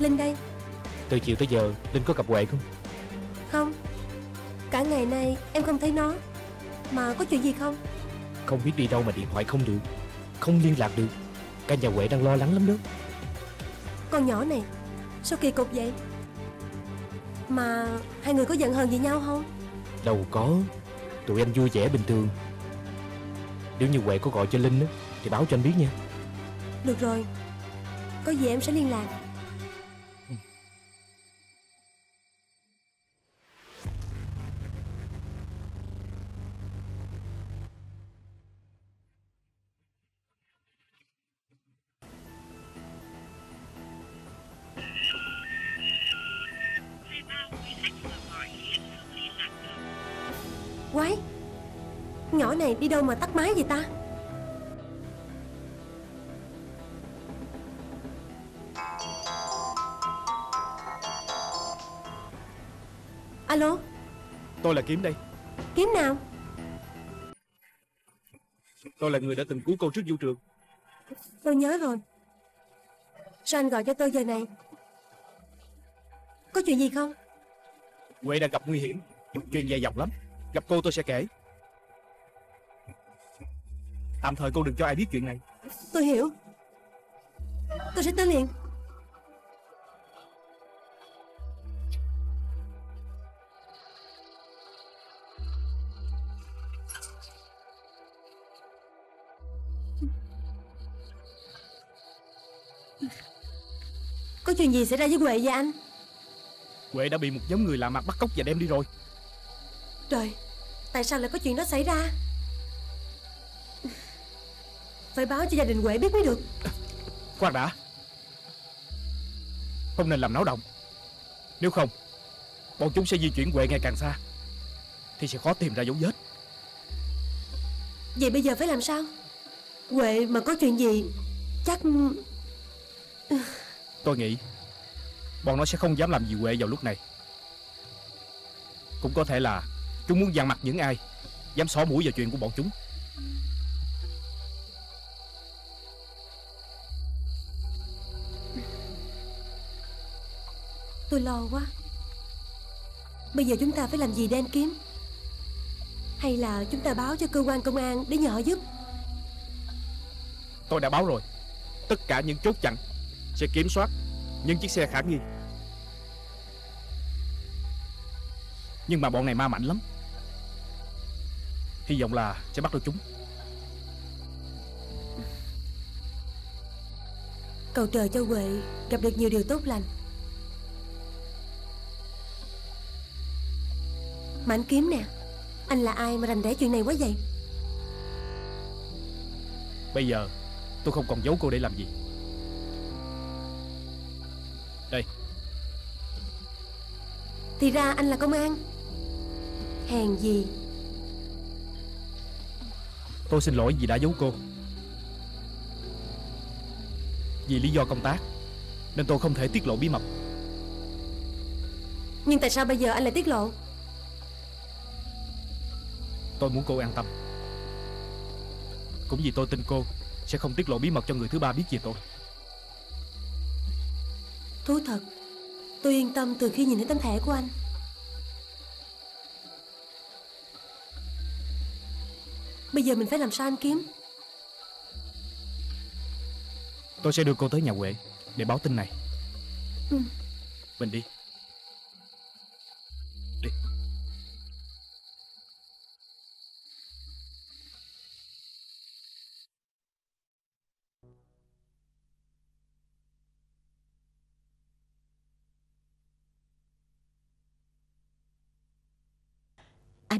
Linh đây. Từ chiều tới giờ Linh có gặp Huệ không? Không. Cả ngày nay em không thấy nó. Mà có chuyện gì không? Không biết đi đâu mà điện thoại không được Không liên lạc được. Cả nhà Huệ đang lo lắng lắm đó. Con nhỏ này Sao kỳ cục vậy? Mà hai người có giận hờn gì nhau không? Đâu có. Tụi anh vui vẻ bình thường. Nếu như Huệ có gọi cho Linh á Thì báo cho anh biết nha. Được rồi. Có gì em sẽ liên lạc đâu mà tắt máy vậy ta? Alo? Tôi là Kiếm đây. Kiếm nào? Tôi là người đã từng cứu cô trước vũ trường. Tôi nhớ rồi. Sao anh gọi cho tôi giờ này? Có chuyện gì không? Huệ đang gặp nguy hiểm. Chuyện dài dòng lắm. Gặp cô tôi sẽ kể Tạm thời cô đừng cho ai biết chuyện này. Tôi hiểu. Tôi sẽ tới liền. Có chuyện gì xảy ra với Huệ vậy anh? Huệ đã bị một nhóm người lạ mặt bắt cóc và đem đi rồi. Trời Tại sao lại có chuyện đó xảy ra Phải báo cho gia đình Huệ biết mới được. Khoan đã. Không nên làm náo động. Nếu không Bọn chúng sẽ di chuyển Huệ ngày càng xa Thì sẽ khó tìm ra dấu vết. Vậy bây giờ phải làm sao? Huệ mà có chuyện gì Chắc Tôi nghĩ Bọn nó sẽ không dám làm gì Huệ vào lúc này. Cũng có thể là Chúng muốn dằn mặt những ai Dám xỏ mũi vào chuyện của bọn chúng Tôi lo quá. Bây giờ chúng ta phải làm gì để anh kiếm? Hay là chúng ta báo cho cơ quan công an Để nhờ họ giúp? Tôi đã báo rồi. Tất cả những chốt chặn Sẽ kiểm soát những chiếc xe khả nghi. Nhưng mà bọn này ma mạnh lắm. Hy vọng là sẽ bắt được chúng. Cầu trời cho Huệ gặp được nhiều điều tốt lành Mà anh kiếm nè. Anh là ai mà rành rẽ chuyện này quá vậy? Bây giờ tôi không còn giấu cô để làm gì. Đây. Thì ra anh là công an. Hèn gì? Tôi xin lỗi vì đã giấu cô. Vì lý do công tác Nên tôi không thể tiết lộ bí mật. Nhưng tại sao bây giờ anh lại tiết lộ Tôi muốn cô an tâm. Cũng vì tôi tin cô Sẽ không tiết lộ bí mật cho người thứ ba biết về tôi. Thú thật Tôi yên tâm từ khi nhìn thấy tấm thẻ của anh. Bây giờ mình phải làm sao anh kiếm? Tôi sẽ đưa cô tới nhà Huệ Để báo tin này. Ừ. Mình đi. Đi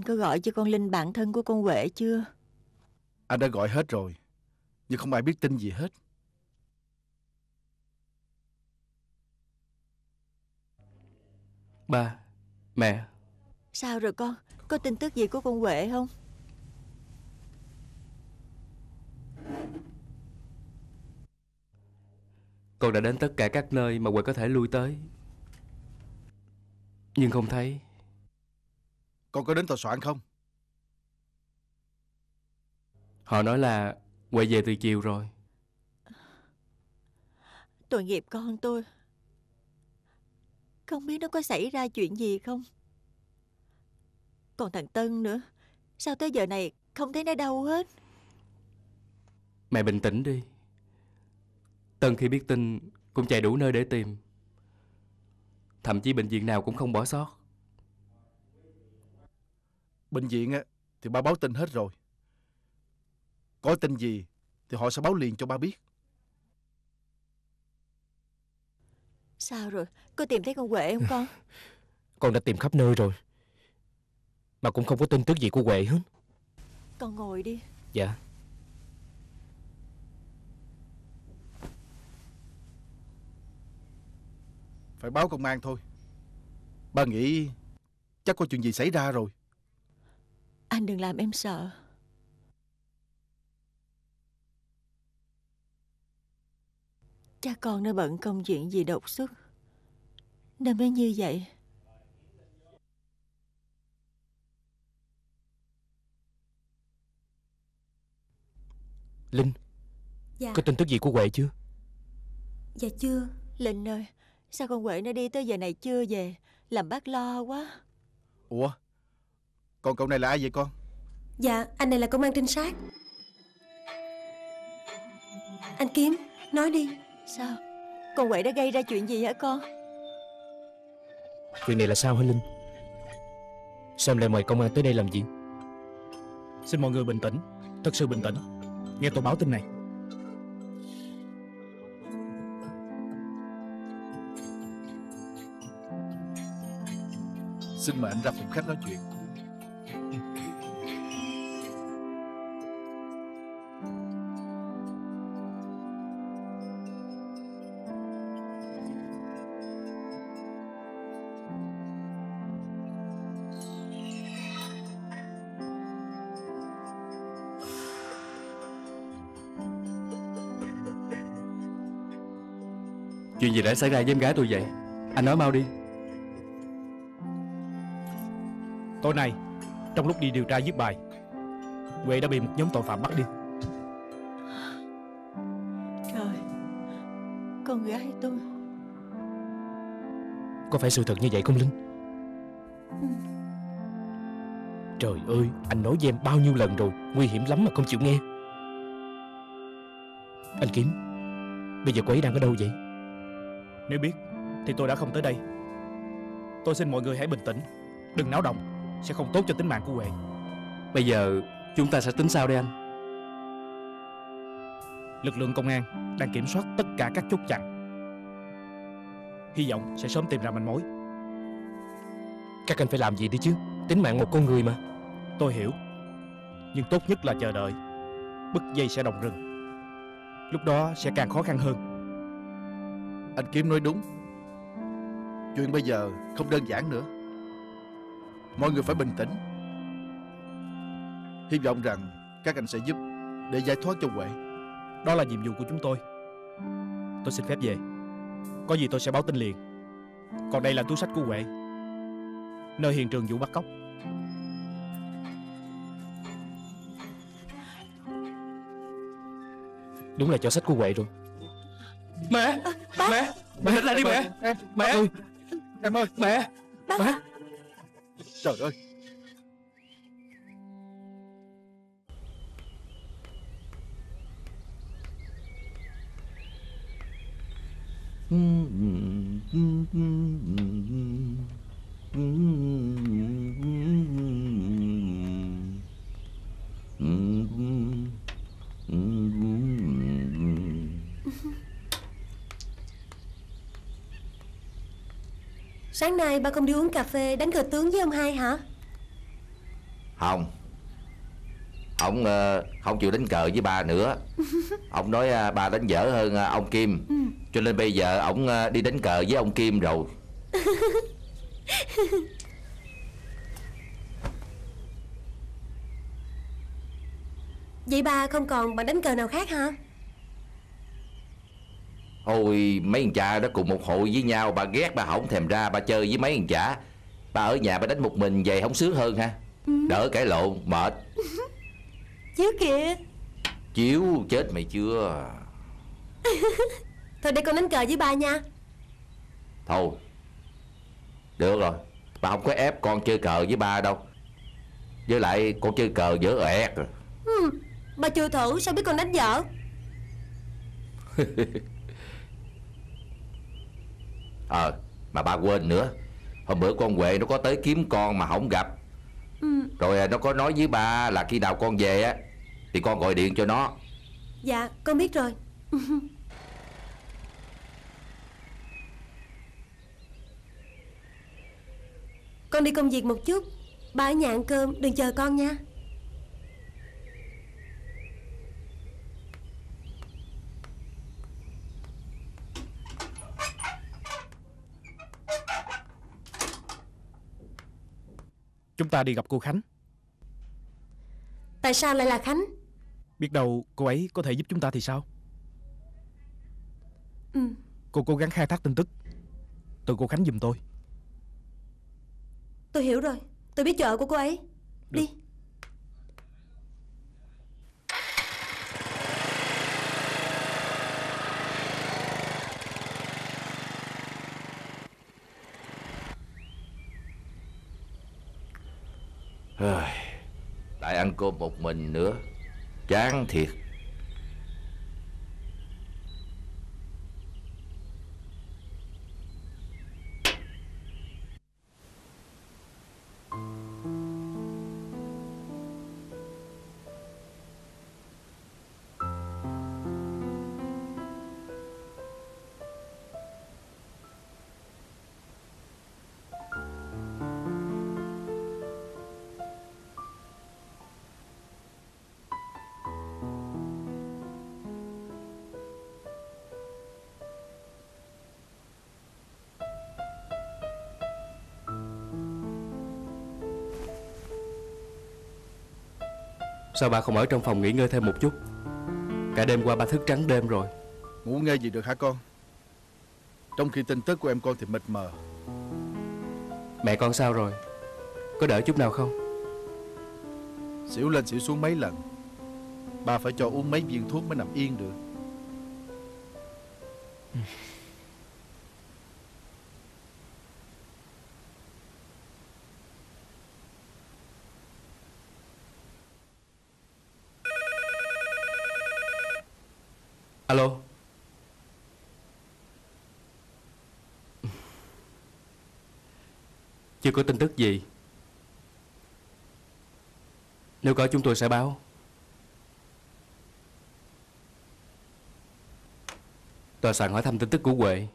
Anh có gọi cho con Linh bạn thân của con Huệ chưa? Anh đã gọi hết rồi Nhưng không ai biết tin gì hết Ba, mẹ Sao rồi con? Có tin tức gì của con Huệ không? Con đã đến tất cả các nơi mà Huệ có thể lui tới Nhưng không thấy Con có đến tòa soạn không? Họ nói là Huệ về từ chiều rồi. Tội nghiệp con tôi. Không biết nó có xảy ra chuyện gì không? Còn thằng Tân nữa. Sao tới giờ này không thấy nó đâu hết? Mẹ bình tĩnh đi. Tân khi biết tin Cũng chạy đủ nơi để tìm. Thậm chí bệnh viện nào cũng không bỏ sót Bệnh viện á, thì ba báo tin hết rồi. Có tin gì thì họ sẽ báo liền cho ba biết. Sao rồi Có tìm thấy con Huệ không con [LAUGHS] Con đã tìm khắp nơi rồi Mà cũng không có tin tức gì của Huệ hết Con ngồi đi Dạ Phải báo công an thôi. Ba nghĩ chắc có chuyện gì xảy ra rồi. Anh đừng làm em sợ. Cha con nó bận công chuyện gì đột xuất. Nên mới như vậy. Linh Dạ. Có tin tức gì của Huệ chưa? Dạ chưa. Linh ơi Sao con Huệ nó đi tới giờ này chưa về? Làm bác lo quá. Ủa? Còn cậu này là ai vậy con? Dạ anh này là công an trinh sát. Anh Kiếm Nói đi. Sao? Con Huệ đã gây ra chuyện gì hả con? Chuyện này là sao hả Linh? Sao em lại mời công an tới đây làm gì? Xin mọi người bình tĩnh Thật sự bình tĩnh. Nghe tôi báo tin này. Xin mời anh ra phòng khách nói chuyện. Chuyện gì đã xảy ra với em gái tôi vậy? Anh nói mau đi. Tối nay Trong lúc đi điều tra giết bài Huệ đã bị một nhóm tội phạm bắt đi. Trời Con gái tôi. Có phải sự thật như vậy không Linh? Trời ơi Anh nói với em bao nhiêu lần rồi Nguy hiểm lắm mà không chịu nghe. Anh Kiếm Bây giờ cô ấy đang ở đâu vậy Nếu biết Thì tôi đã không tới đây. Tôi xin mọi người hãy bình tĩnh. Đừng náo động Sẽ không tốt cho tính mạng của Huệ. Bây giờ chúng ta sẽ tính sao đây anh? Lực lượng công an đang kiểm soát tất cả các chốt chặn. Hy vọng sẽ sớm tìm ra manh mối. Các anh phải làm gì đi chứ? Tính mạng một con người mà. Tôi hiểu. Nhưng tốt nhất là chờ đợi. Bức dây sẽ đồng rừng. Lúc đó sẽ càng khó khăn hơn anh Kiếm nói đúng. Chuyện bây giờ không đơn giản nữa. Mọi người phải bình tĩnh. Hy vọng rằng các anh sẽ giúp để giải thoát cho Huệ. Đó là nhiệm vụ của chúng tôi Tôi xin phép về Có gì tôi sẽ báo tin liền Còn đây là túi sách của Huệ Nơi hiện trường vụ bắt cóc Đúng là cho sách của Huệ rồi Mẹ Mẹ Mẹ tỉnh lại đi mẹ. Mẹ. Ơi. Em ơi. Mẹ. Mẹ. Trời ơi. Sáng nay ba không đi uống cà phê đánh cờ tướng với ông hai hả? Không. Ông ờ, không chịu đánh cờ với bà nữa. [LAUGHS] Ông nói ờ, bà đánh dở hơn ờ, ông Kim. Cho nên bây giờ ông đi đánh cờ với ông Kim rồi. [LAUGHS] Vậy ba không còn bạn đánh cờ nào khác hả Ôi mấy thằng cha đó cùng một hội với nhau Bà ghét bà không thèm ra bà chơi với mấy thằng cha Bà ở nhà bà đánh một mình về không sướng hơn ha. Đỡ cãi lộn mệt. [LAUGHS] Chiếu kìa. Chiếu chết mày chưa? [LAUGHS] Thôi để con đánh cờ với ba nha. Thôi Được rồi. Bà không có ép con chơi cờ với ba đâu. Với lại con chơi cờ dở ẹt. Rồi ừ, Bà chưa thử sao biết con đánh dở [LAUGHS] Ờ Mà bà quên nữa. Hôm bữa con Huệ nó có tới kiếm con mà không gặp. Ừ, Rồi à, nó có nói với ba là khi nào con về á Thì con gọi điện cho nó. Dạ con biết rồi. [LAUGHS] Con đi công việc một chút. Ba ở nhà ăn cơm đừng chờ con nha Chúng ta đi gặp cô Khánh. Tại sao lại là Khánh? Biết đâu cô ấy có thể giúp chúng ta thì sao? Ừ. Cô cố gắng khai thác tin tức. Từ cô Khánh giùm tôi. Tôi hiểu rồi. Tôi biết chỗ ở của cô ấy. Đi Lại ăn cơm một mình nữa Chán thiệt. Sao bà không ở trong phòng nghỉ ngơi thêm một chút? Cả đêm qua ba thức trắng đêm rồi. Ngủ nghe gì được hả con? Trong khi tin tức của em con thì mịt mờ. Mẹ con sao rồi? Có đỡ chút nào không? Xỉu lên xỉu xuống mấy lần. Ba phải cho uống mấy viên thuốc mới nằm yên được [LAUGHS] Alo Chưa có tin tức gì. Nếu có chúng tôi sẽ báo. Tòa soạn hỏi thăm tin tức của Huệ.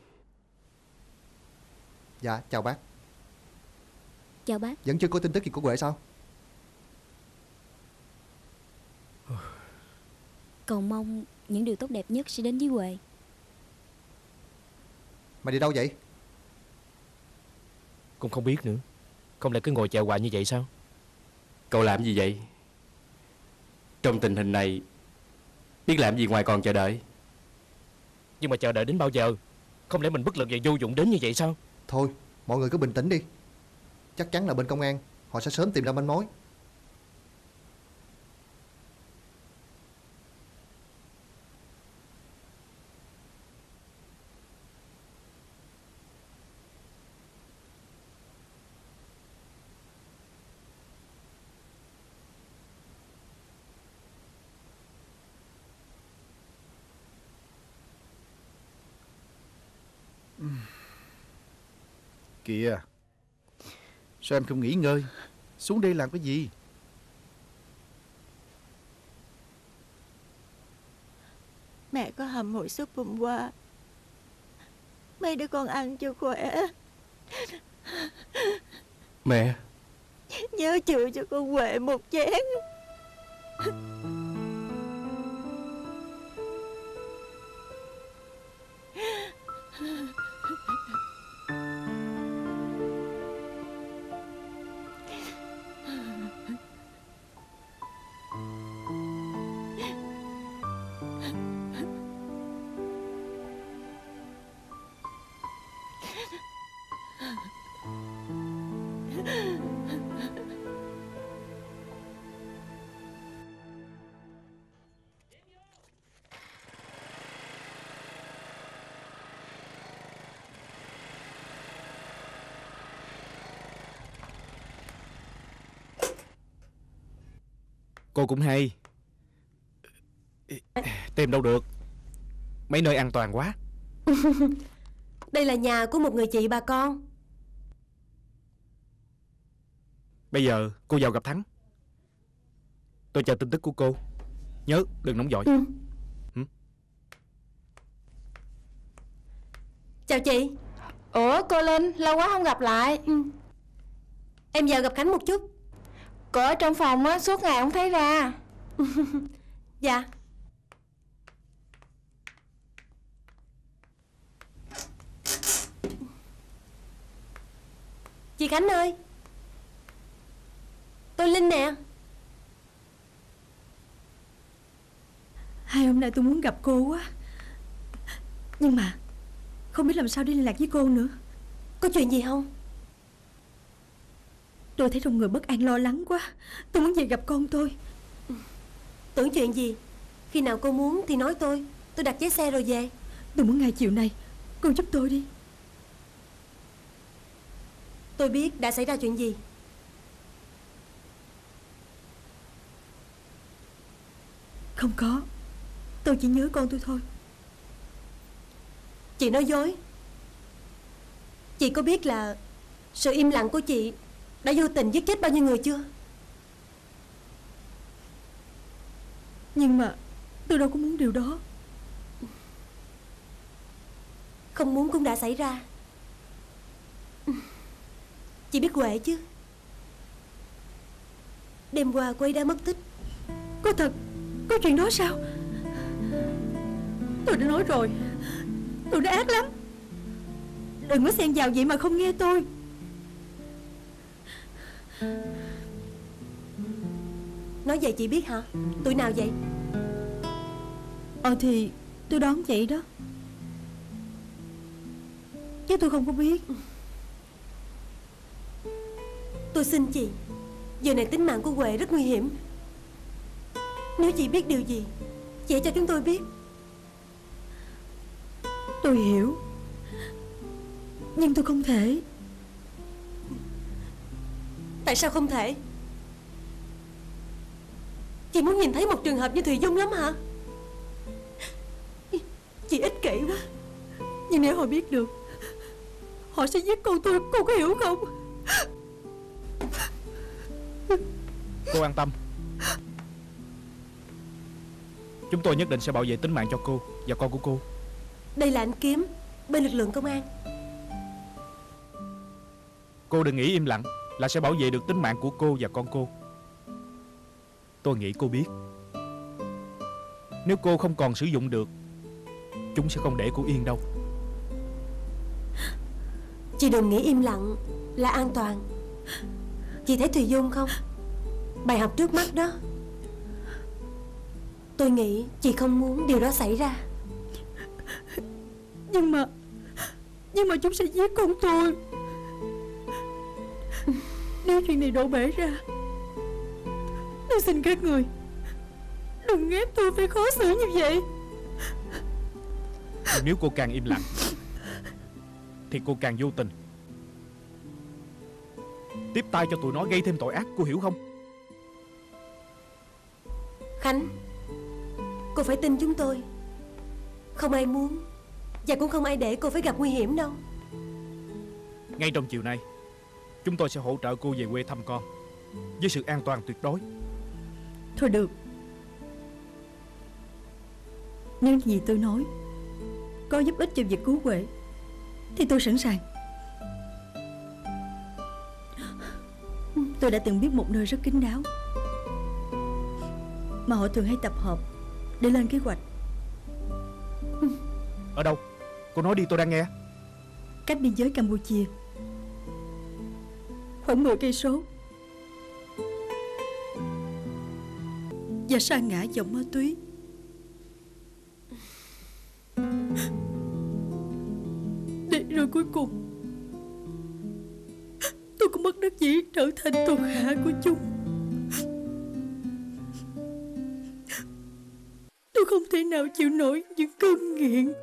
Dạ chào bác. Chào bác. Vẫn chưa có tin tức gì của Huệ sao? Cầu mong những điều tốt đẹp nhất sẽ đến với Huệ. Mày đi đâu vậy Cũng không biết nữa. Không lẽ cứ ngồi chờ hoài như vậy sao? Cậu làm gì vậy? Trong tình hình này Biết làm gì ngoài còn chờ đợi? Nhưng mà chờ đợi đến bao giờ? Không lẽ mình bất lực và vô dụng đến như vậy sao? Thôi mọi người cứ bình tĩnh đi. Chắc chắn là bên công an Họ sẽ sớm tìm ra manh mối Kìa. Sao em không nghỉ ngơi? Xuống đây làm cái gì? Mẹ có hầm hồi súp hôm qua. Mấy đứa con ăn cho khỏe? Mẹ. Nhớ chừa cho con Huệ một chén Cô cũng hay. Tìm đâu được? Mấy nơi an toàn quá. [LAUGHS] Đây là nhà của một người chị bà con. Bây giờ cô vào gặp Thắng. Tôi chờ tin tức của cô. Nhớ đừng nóng vội. Ừ. Chào chị. Ủa cô Linh Lâu quá không gặp lại. Ừ. Em vào gặp Khánh một chút Cô ở trong phòng á Suốt ngày không thấy ra. [LAUGHS] Dạ. Chị Khánh ơi. Tôi Linh nè. Hai hôm nay tôi muốn gặp cô quá. Nhưng mà Không biết làm sao đi liên lạc với cô nữa. Có chuyện gì không Tôi thấy trong người bất an lo lắng quá. Tôi muốn về gặp con tôi. Tưởng chuyện gì? Khi nào cô muốn thì nói tôi. Tôi đặt vé xe rồi về. Tôi muốn ngày chiều nay. Cô giúp tôi đi. Tôi biết đã xảy ra chuyện gì. Không có. Tôi chỉ nhớ con tôi thôi. Chị nói dối. Chị có biết là Sự im lặng của chị Đã vô tình giết chết bao nhiêu người chưa? Nhưng mà Tôi đâu có muốn điều đó. Không muốn cũng đã xảy ra. Chị biết Huệ chứ? Đêm qua cô ấy đã mất tích. Có thật Có chuyện đó sao? Tôi đã nói rồi. Tôi đã ác lắm. Đừng có xen vào vậy mà không nghe tôi Nói vậy chị biết hả? Tuổi nào vậy? Ờ thì tôi đoán vậy đó. Chứ tôi không có biết. Tôi xin chị. Giờ này tính mạng của Huệ rất nguy hiểm. Nếu chị biết điều gì Chị cho chúng tôi biết. Tôi hiểu. Nhưng tôi không thể Tại sao không thể? Chị muốn nhìn thấy một trường hợp như Thùy Dung lắm hả? Chị ích kỷ quá. Nhưng nếu họ biết được Họ sẽ giết con tôi. Cô có hiểu không? Cô an tâm. Chúng tôi nhất định sẽ bảo vệ tính mạng cho cô Và con của cô. Đây là anh Kiếm Bên lực lượng công an. Cô đừng nghĩ im lặng Là sẽ bảo vệ được tính mạng của cô và con cô. Tôi nghĩ cô biết. Nếu cô không còn sử dụng được Chúng sẽ không để cô yên đâu. Chị đừng nghĩ im lặng Là an toàn. Chị thấy Thùy Dung không? Bài học trước mắt đó. Tôi nghĩ chị không muốn điều đó xảy ra. Nhưng mà Nhưng mà chúng sẽ giết con tôi Nếu chuyện này đổ bể ra Tôi xin các người Đừng ép tôi phải khó xử như vậy. Nếu cô càng im lặng Thì cô càng vô tình. Tiếp tay cho tụi nó gây thêm tội ác Cô hiểu không? Khánh Cô phải tin chúng tôi. Không ai muốn Và cũng không ai để cô phải gặp nguy hiểm đâu. Ngay trong chiều nay Chúng tôi sẽ hỗ trợ cô về quê thăm con. Với sự an toàn tuyệt đối. Thôi được. Nếu gì tôi nói Có giúp ích cho việc cứu Huệ Thì tôi sẵn sàng. Tôi đã từng biết một nơi rất kín đáo Mà họ thường hay tập hợp Để lên kế hoạch. Ở đâu? Cô nói đi tôi đang nghe. Cách biên giới Campuchia Khoảng 10 cây số. Và sa ngã dòng ma túy. Để rồi cuối cùng, Tôi cũng bất đắc dĩ trở thành tù hạ của chúng. Tôi không thể nào chịu nổi những cơn nghiện.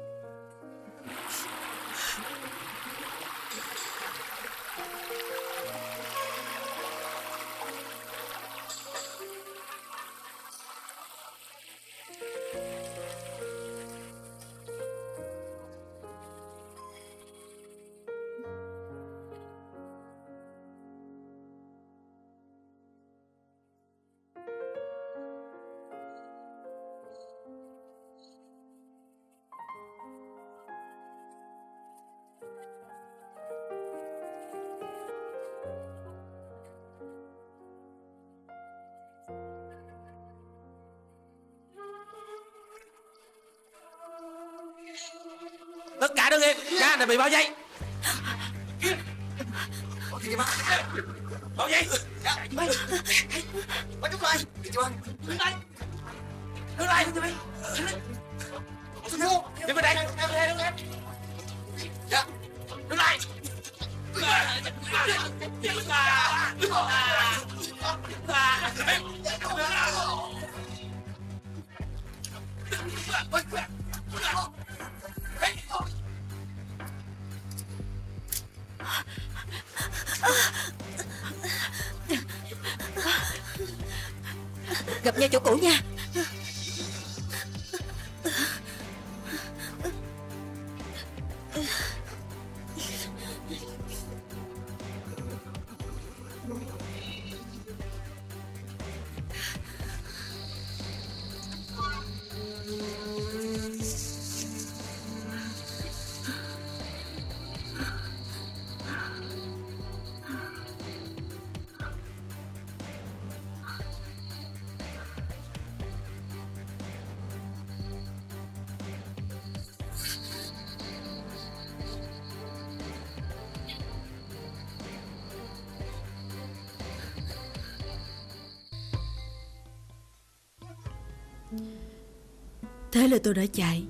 Là tôi đã chạy.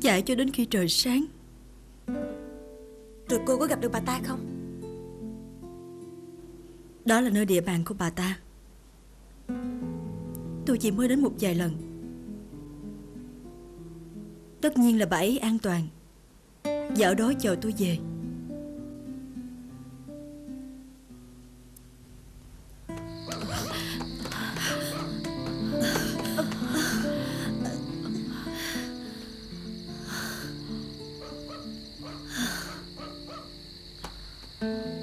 Chạy cho đến khi trời sáng. Rồi cô có gặp được bà ta không? Đó là nơi địa bàn của bà ta. Tôi chỉ mới đến một vài lần. Tất nhiên là bà ấy an toàn. Và ở đó chờ tôi về Mm-hmm.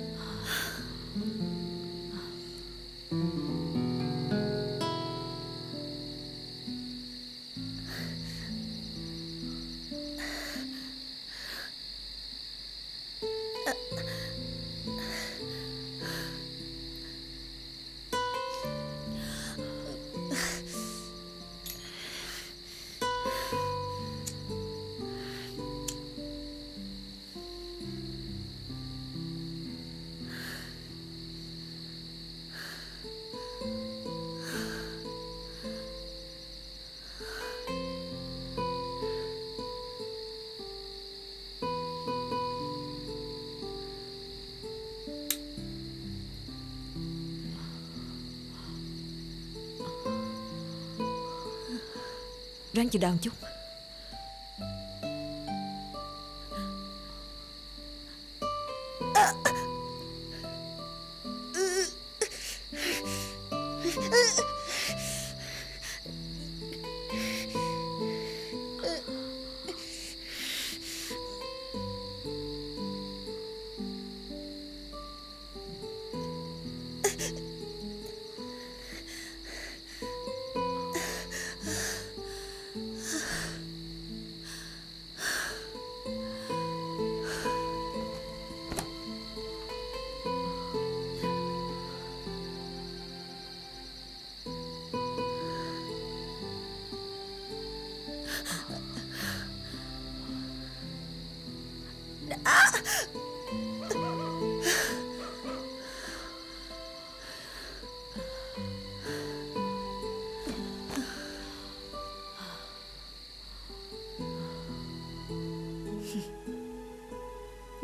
Ráng chịu đau một chút.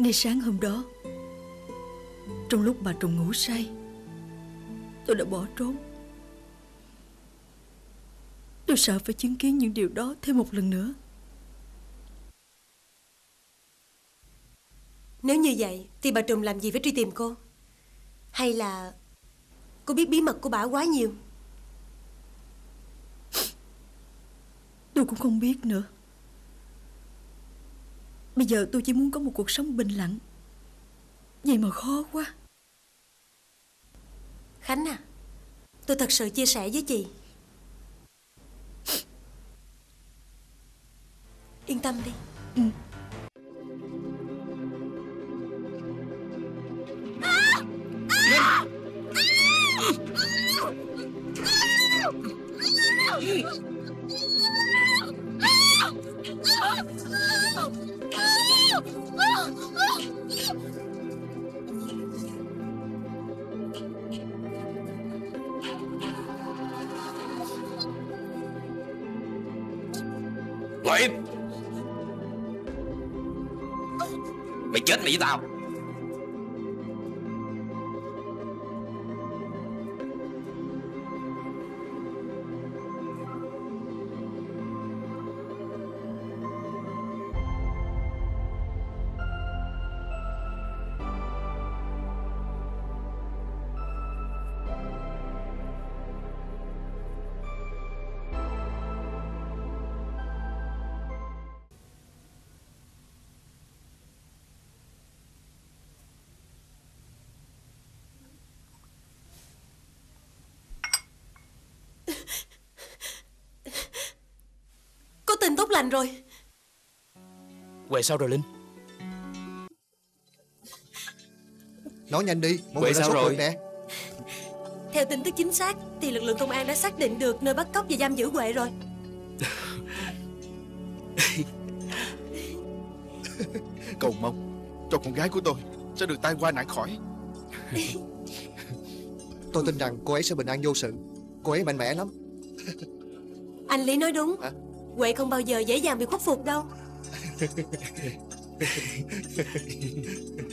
Ngay sáng hôm đó Trong lúc bà Trùng ngủ say Tôi đã bỏ trốn. Tôi sợ phải chứng kiến những điều đó thêm một lần nữa. Nếu như vậy Thì bà Trùm làm gì phải truy tìm cô? Hay là Cô biết bí mật của bà quá nhiều? Tôi cũng không biết nữa giờ tôi chỉ muốn có một cuộc sống bình lặng. Vậy mà khó quá. Khánh à Tôi thật sự chia sẻ với chị. Lành rồi. Huệ sao rồi Linh? Nói nhanh đi Mọi Huệ người đang sao rồi? nè. Theo tin tức chính xác Thì lực lượng công an đã xác định được nơi bắt cóc và giam giữ Huệ rồi. [LAUGHS] Cầu mong cho con gái của tôi sẽ được tai qua nạn khỏi. [LAUGHS] Tôi tin rằng cô ấy sẽ bình an vô sự. Cô ấy mạnh mẽ lắm. Anh Lý nói đúng Huệ không bao giờ dễ dàng bị khuất phục đâu. [LAUGHS]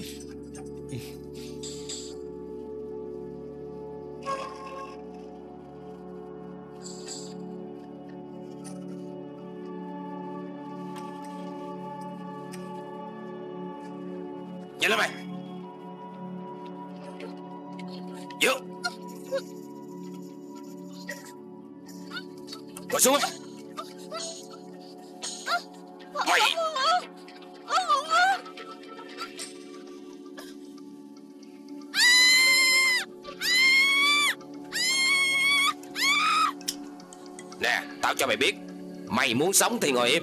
sống thì ngồi im.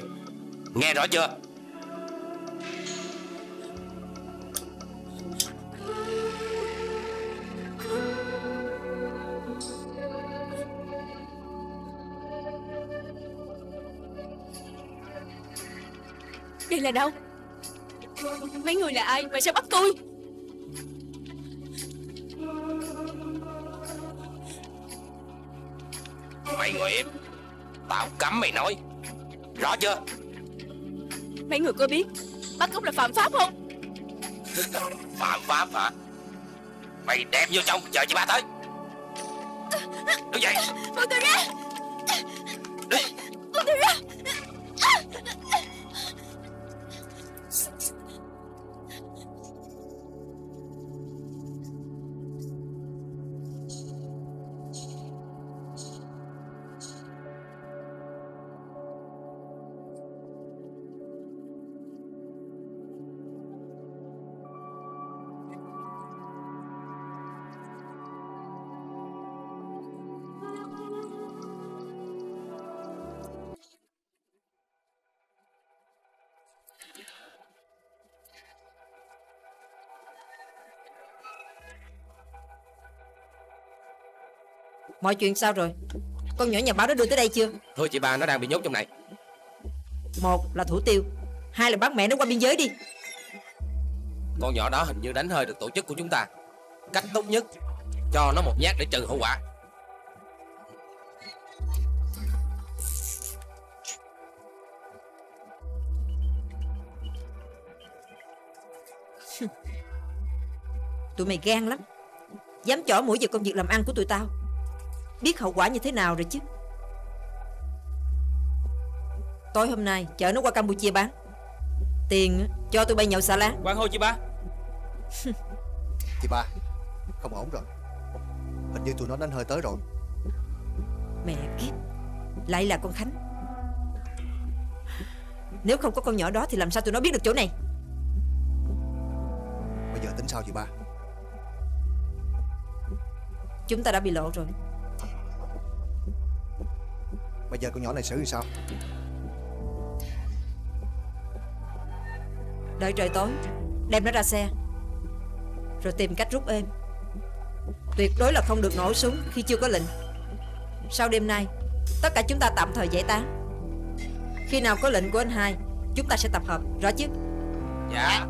Nghe rõ chưa? Đây là đâu? Mấy người là ai mà sao bắt tôi? Mày ngồi im. Tao cấm mày nói Rõ chưa? Mấy người có biết Bắt cóc là phạm pháp không? Phạm pháp hả? Mày đem vô trong chờ chị ba tới. Đứng dậy. Buông tôi ra Mọi chuyện sao rồi? Con nhỏ nhà báo đã đưa tới đây chưa? Thôi chị ba nó đang bị nhốt trong này. Một là thủ tiêu Hai là bắt mẹ nó qua biên giới đi. Con nhỏ đó hình như đánh hơi được tổ chức của chúng ta. Cách tốt nhất Cho nó một nhát để trừ hậu quả. Tụi mày gan lắm. Dám chỏ mũi vào công việc làm ăn của tụi tao Biết hậu quả như thế nào rồi chứ? Tối hôm nay chở nó qua Campuchia bán. Tiền cho tụi bay nhậu xà lan Quang hô chị ba. [LAUGHS] Chị ba Không ổn rồi. Hình như tụi nó đánh hơi tới rồi. Mẹ kiếp Lại là con Khánh. Nếu không có con nhỏ đó thì làm sao tụi nó biết được chỗ này? Bây giờ tính sao chị ba? Chúng ta đã bị lộ rồi Bây giờ con nhỏ này xử như sao? Đợi trời tối Đem nó ra xe Rồi tìm cách rút êm. Tuyệt đối là không được nổ súng khi chưa có lệnh. Sau đêm nay Tất cả chúng ta tạm thời giải tán. Khi nào có lệnh của anh hai Chúng ta sẽ tập hợp, rõ chứ? Dạ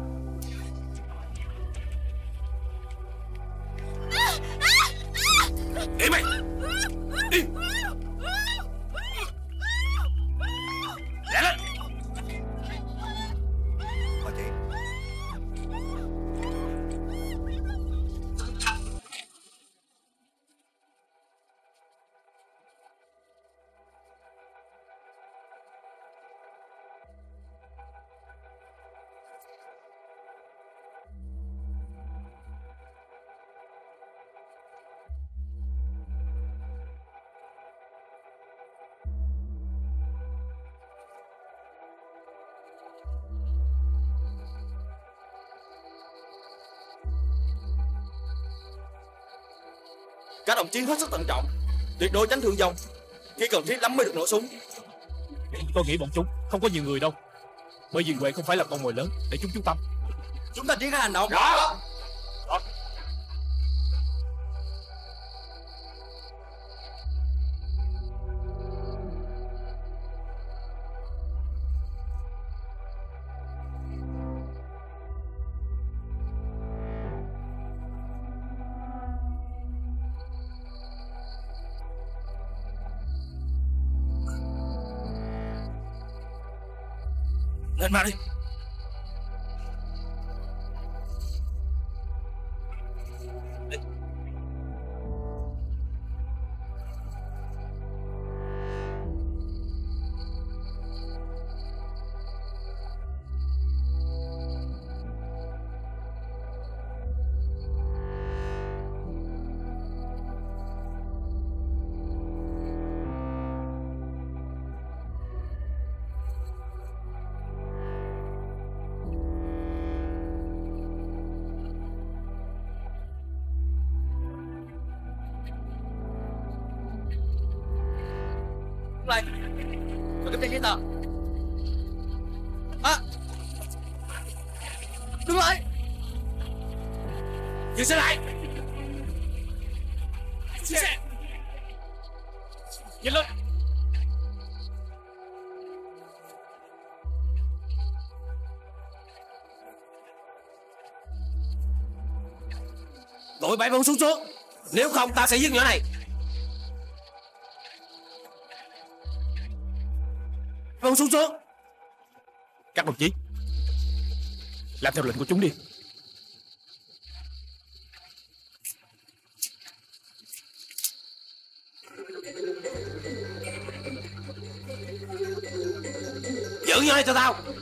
Chí hết sức thận trọng. Tuyệt đối tránh thương vong Khi cần thiết lắm mới được nổ súng. Tôi nghĩ bọn chúng không có nhiều người đâu. Bởi vì Huệ không phải là con mồi lớn để chúng chú tâm. Chúng ta triển khai hành động. Rõ Lên Đội bảy bông xuống xuống Nếu không, ta sẽ giết nhỏ này. Bông xuống xuống Các đồng chí, Làm theo lệnh của chúng đi. Giữ nhỏ này cho tao.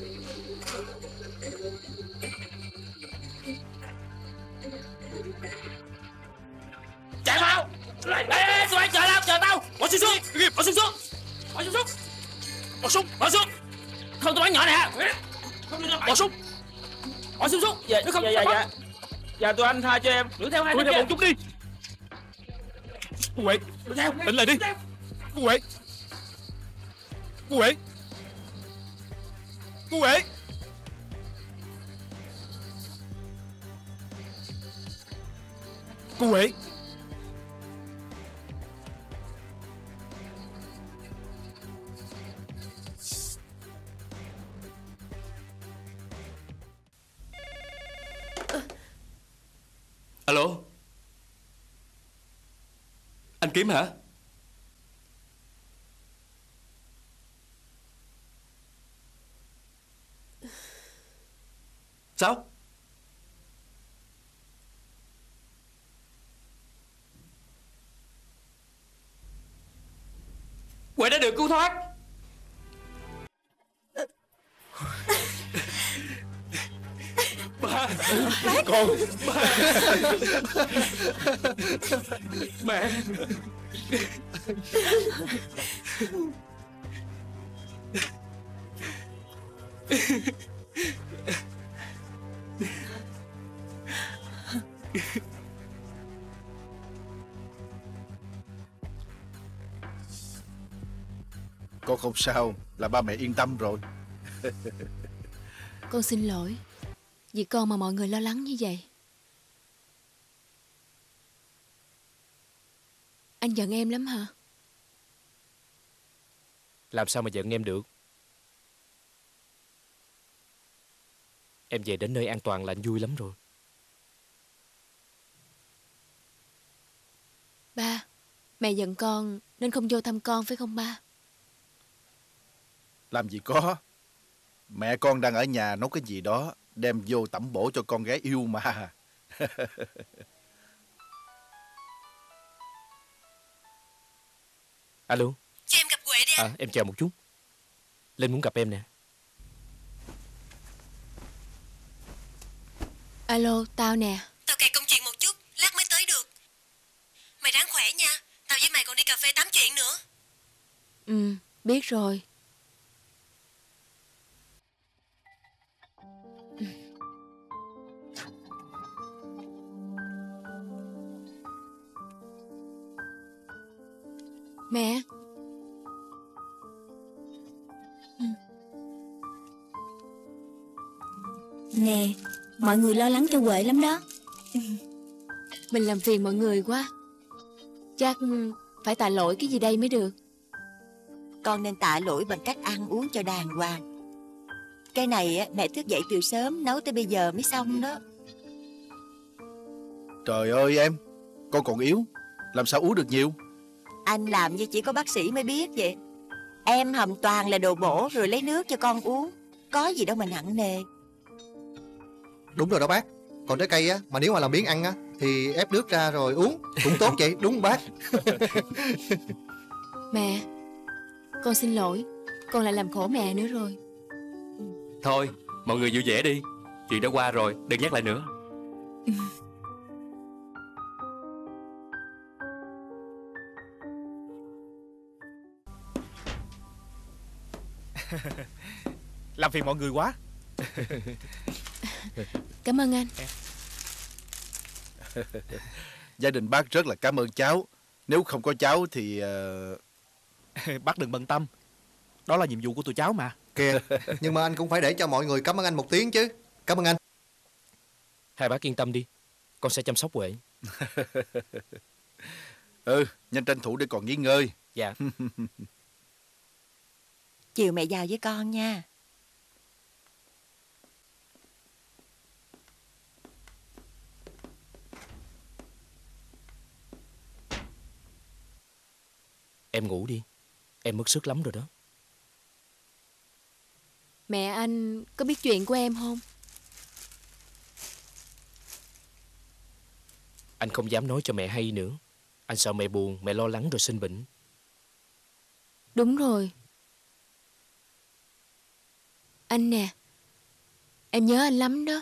Ê, ê, tụi bay chờ tao, chờ tao. Bỏ xuống xuống, bỏ xuống xuống. Bỏ xuống xuống. Bỏ xuống, bỏ xuống. Không tụi bay nhỏ này hả? Bỏ xuống. Bỏ xuống xuống. Dạ, không? dạ, dạ, dạ. Dạ tụi anh tha cho em. Đuổi theo hai đứa kia. bọn chúng đi. Cô Huệ Đuổi theo. Tỉnh lại đi. Cô Huệ Cô Huệ Cô Huệ Cô Huệ Kiếm hả? Sao? Con Mẹ. Con không sao Là ba mẹ yên tâm rồi. Con xin lỗi Vì con mà mọi người lo lắng như vậy. Anh giận em lắm hả? Làm sao mà giận em được? Em về đến nơi an toàn là anh vui lắm rồi. Ba, mẹ giận con nên không vô thăm con phải không ba? Làm gì có. Mẹ con đang ở nhà nấu cái gì đó Đem vô tẩm bổ cho con gái yêu mà. [LAUGHS] Alo. Cho em gặp Huệ đi À em chờ một chút. Linh muốn gặp em nè. Alo, tao nè. Tao kẹt công chuyện một chút Lát mới tới được. Mày ráng khỏe nha Tao với mày còn đi cà phê tám chuyện nữa. Ừ, biết rồi. Mẹ, Nè Mọi người lo lắng cho Huệ lắm đó. Mình làm phiền mọi người quá. Chắc phải tạ lỗi cái gì đây mới được. Con nên tạ lỗi bằng cách ăn uống cho đàng hoàng. Cái này á, mẹ thức dậy từ sớm Nấu tới bây giờ mới xong đó. Trời ơi em Con còn yếu Làm sao uống được nhiều Anh làm như chỉ có bác sĩ mới biết vậy. Em hầm toàn là đồ bổ Rồi lấy nước cho con uống. Có gì đâu mà nặng nề. Đúng rồi đó bác. Còn trái cây á Mà nếu mà làm biến ăn á Thì ép nước ra rồi uống. Cũng tốt vậy. Đúng không bác. [LAUGHS] Mẹ, con xin lỗi. Con lại làm khổ mẹ nữa rồi. Thôi mọi người vui vẻ đi. Chuyện đã qua rồi. Đừng nhắc lại nữa [LAUGHS] [LAUGHS] Làm phiền mọi người quá. [LAUGHS] Cảm ơn anh. [LAUGHS] Gia đình bác rất là cảm ơn cháu. Nếu không có cháu thì ờ, Bác đừng bận tâm. Đó là nhiệm vụ của tụi cháu mà. Kìa Nhưng mà anh cũng phải để cho mọi người cảm ơn anh một tiếng chứ. Cảm ơn anh. Hai bác yên tâm đi. Con sẽ chăm sóc Huệ. Ừ nhanh tranh thủ để còn nghỉ ngơi. Dạ Chiều mẹ vào với con nha. Em ngủ đi. Em mất sức lắm rồi đó. Mẹ anh có biết chuyện của em không? Anh không dám nói cho mẹ hay nữa. Anh sợ mẹ buồn Mẹ lo lắng rồi sinh bệnh. Đúng rồi. Anh nè. Em nhớ anh lắm đó.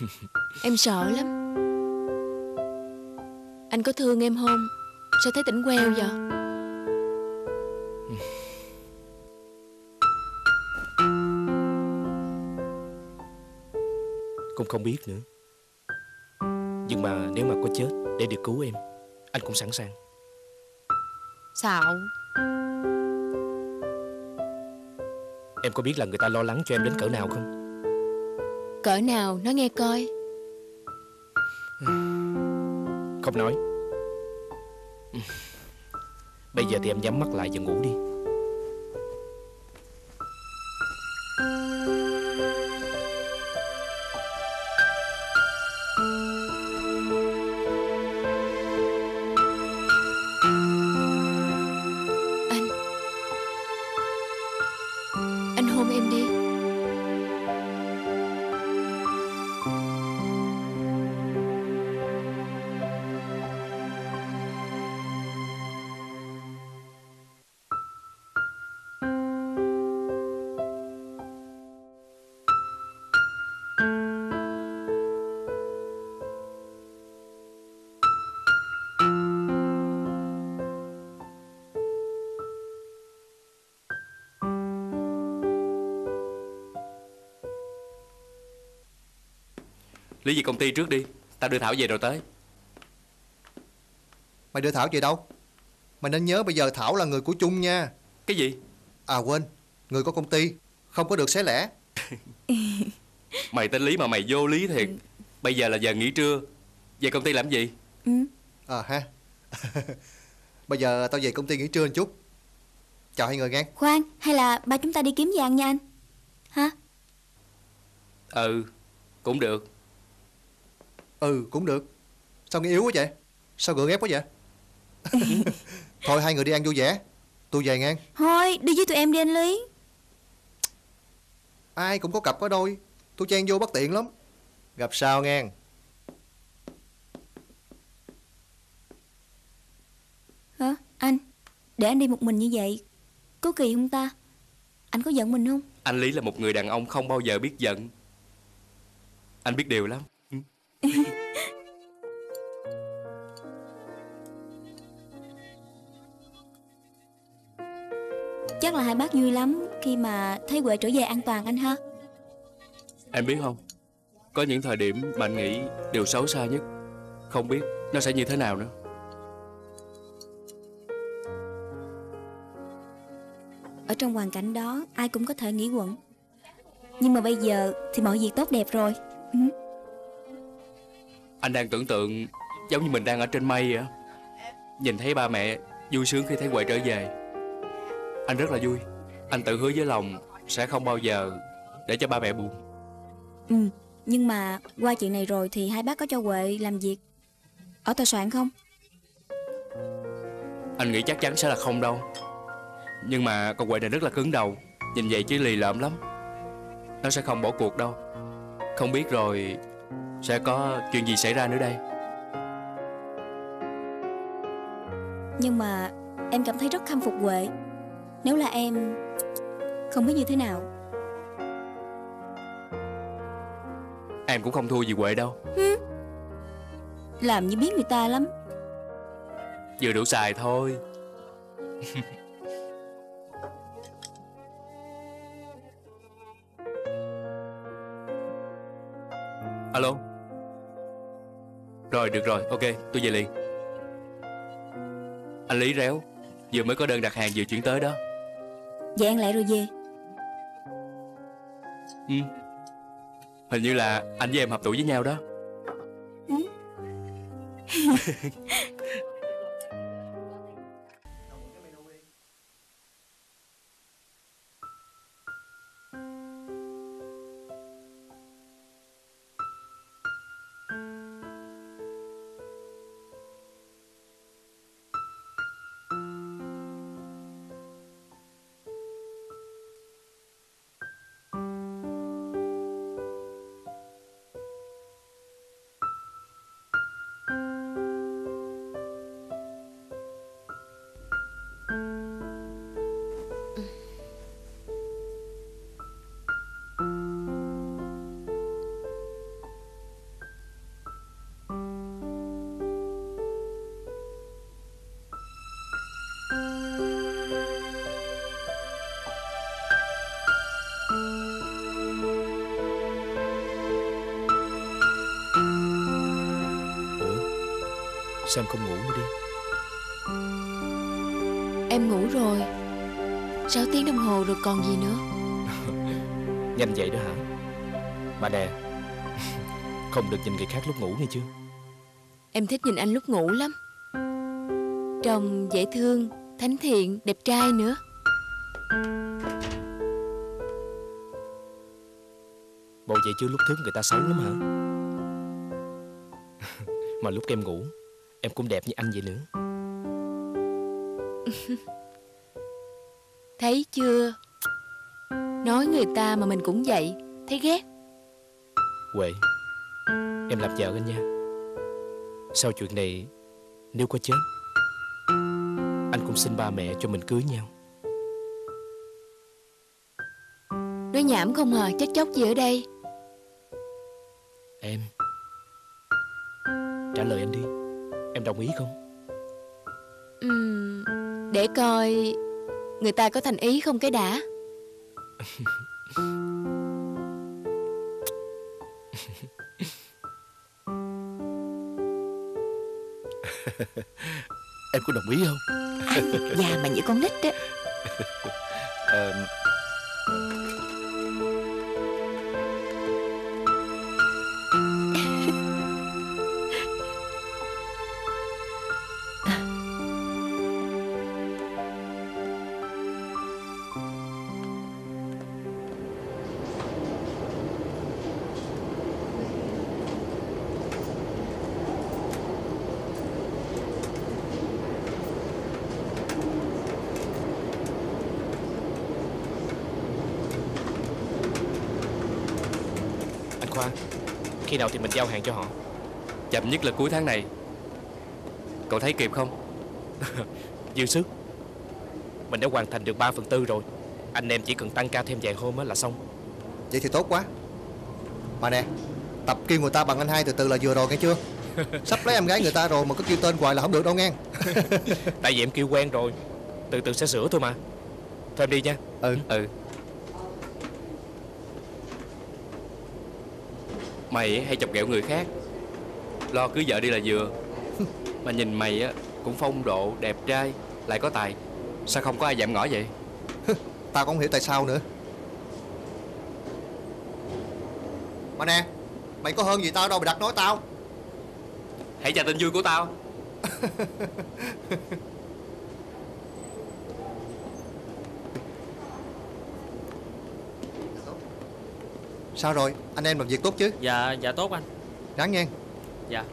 [LAUGHS] em sợ lắm. Anh có thương em không? Sao thấy tỉnh queo vậy? [LAUGHS] Cũng không biết nữa Nhưng mà nếu mà có chết Để được cứu em Anh cũng sẵn sàng Xạo. Em có biết là người ta lo lắng cho em đến cỡ nào không? Cỡ nào? Nói nghe coi. Không nói. Bây giờ thì em nhắm mắt lại và ngủ đi Lý về công ty trước đi. Tao đưa Thảo về rồi tới. Mày đưa Thảo về đâu? Mày nên nhớ bây giờ Thảo là người của chung nha. Cái gì? À quên. Người của công ty. Không có được xé lẻ. [LAUGHS] Mày tên Lý mà mày vô lý thiệt. Bây giờ là giờ nghỉ trưa. Về công ty làm gì? À ha. [LAUGHS] Bây giờ tao về công ty nghỉ trưa một chút. Chào hai người nghe. Khoan hay là ba chúng ta đi kiếm vàng nha anh? Hả? Ừ Cũng được Ừ cũng được. Sao nghe yếu quá vậy? Sao gượng ép quá vậy? [LAUGHS] Thôi hai người đi ăn vui vẻ. Tôi về ngang Thôi đi với tụi em đi anh Lý. Ai cũng có cặp có đôi. Tôi chen vô bất tiện lắm. Gặp sao ngang Hả anh? Để anh đi một mình như vậy Có kỳ không ta? Anh có giận mình không? Anh Lý là một người đàn ông không bao giờ biết giận. Anh biết điều lắm [LAUGHS] Chắc là hai bác vui lắm Khi mà thấy Huệ trở về an toàn anh ha. Em biết không? Có những thời điểm mà anh nghĩ điều xấu xa nhất. Không biết nó sẽ như thế nào nữa. Ở trong hoàn cảnh đó Ai cũng có thể nghĩ quẩn. Nhưng mà bây giờ thì mọi việc tốt đẹp rồi. Ừ. Anh đang tưởng tượng Giống như mình đang ở trên mây vậy. Nhìn thấy ba mẹ vui sướng khi thấy Huệ trở về. Anh rất là vui. Anh tự hứa với lòng Sẽ không bao giờ để cho ba mẹ buồn. Ừ Nhưng mà qua chuyện này rồi Thì hai bác có cho Huệ làm việc Ở tòa soạn không? Anh nghĩ chắc chắn sẽ là không đâu. Nhưng mà con Huệ này rất là cứng đầu. Nhìn vậy chứ lì lợm lắm. Nó sẽ không bỏ cuộc đâu. Không biết rồi Sẽ có chuyện gì xảy ra nữa đây? Nhưng mà em cảm thấy rất khâm phục Huệ. Nếu là em Không biết như thế nào. Em cũng không thua gì Huệ đâu. Hứ. Làm như biết người ta lắm. Vừa đủ xài thôi. [LAUGHS] Alo Rồi được rồi. Ok tôi về liền. Anh Lý réo Vừa mới có đơn đặt hàng vừa chuyển tới đó. Vậy ăn lại rồi về. Ừ. Hình như là anh với em hợp tuổi với nhau đó [LAUGHS] Sao em không ngủ nữa đi? Em ngủ rồi. 6 tiếng đồng hồ rồi còn gì nữa? [LAUGHS] Nhanh vậy đó hả? Bà nè [LAUGHS] Không được nhìn người khác lúc ngủ nghe chưa? Em thích nhìn anh lúc ngủ lắm. Trông dễ thương Thánh thiện, đẹp trai nữa. Bộ vậy chứ lúc thức người ta xấu lắm hả? [LAUGHS] Mà lúc em ngủ Em cũng đẹp như anh vậy nữa. Thấy chưa? Nói người ta mà mình cũng vậy. Thấy ghét. Huệ Em làm vợ anh nha. Sau chuyện này Nếu có chết Anh cũng xin ba mẹ cho mình cưới nhau. Nói nhảm không à Chết chóc gì ở đây? Em Trả lời anh đi Em đồng ý không? Ừm, Để coi Người ta có thành ý không cái đã. [LAUGHS] Em có đồng ý không? Già mà như con nít á. [LAUGHS] Ờ, nào thì mình giao hàng cho họ. Chậm nhất là cuối tháng này. Cậu thấy kịp không? [LAUGHS] Dư sức. Mình đã hoàn thành được 3 phần tư rồi. Anh em chỉ cần tăng ca thêm vài hôm á là xong. Vậy thì tốt quá. Mà nè Tập kêu người ta bằng anh hai từ từ là vừa rồi nghe chưa? [LAUGHS] Sắp lấy em gái người ta rồi mà cứ kêu tên hoài là không được đâu nghe. [LAUGHS] Tại vì em kêu quen rồi. Từ từ sẽ sửa thôi mà. Thôi em đi nha. Ừ. Ừ Mày hay chọc ghẹo người khác. Lo cưới vợ đi là vừa. [LAUGHS] Mà nhìn mày á Cũng phong độ, đẹp trai Lại có tài. Sao không có ai dạm ngõ vậy? [LAUGHS] Tao cũng không hiểu tại sao nữa. Mà nè Mày có hơn gì tao đâu mày đặt nói tao. Hãy chào tin vui của tao [LAUGHS] Sao rồi? Anh em làm việc tốt chứ? Dạ dạ tốt anh. Ráng nghe. Dạ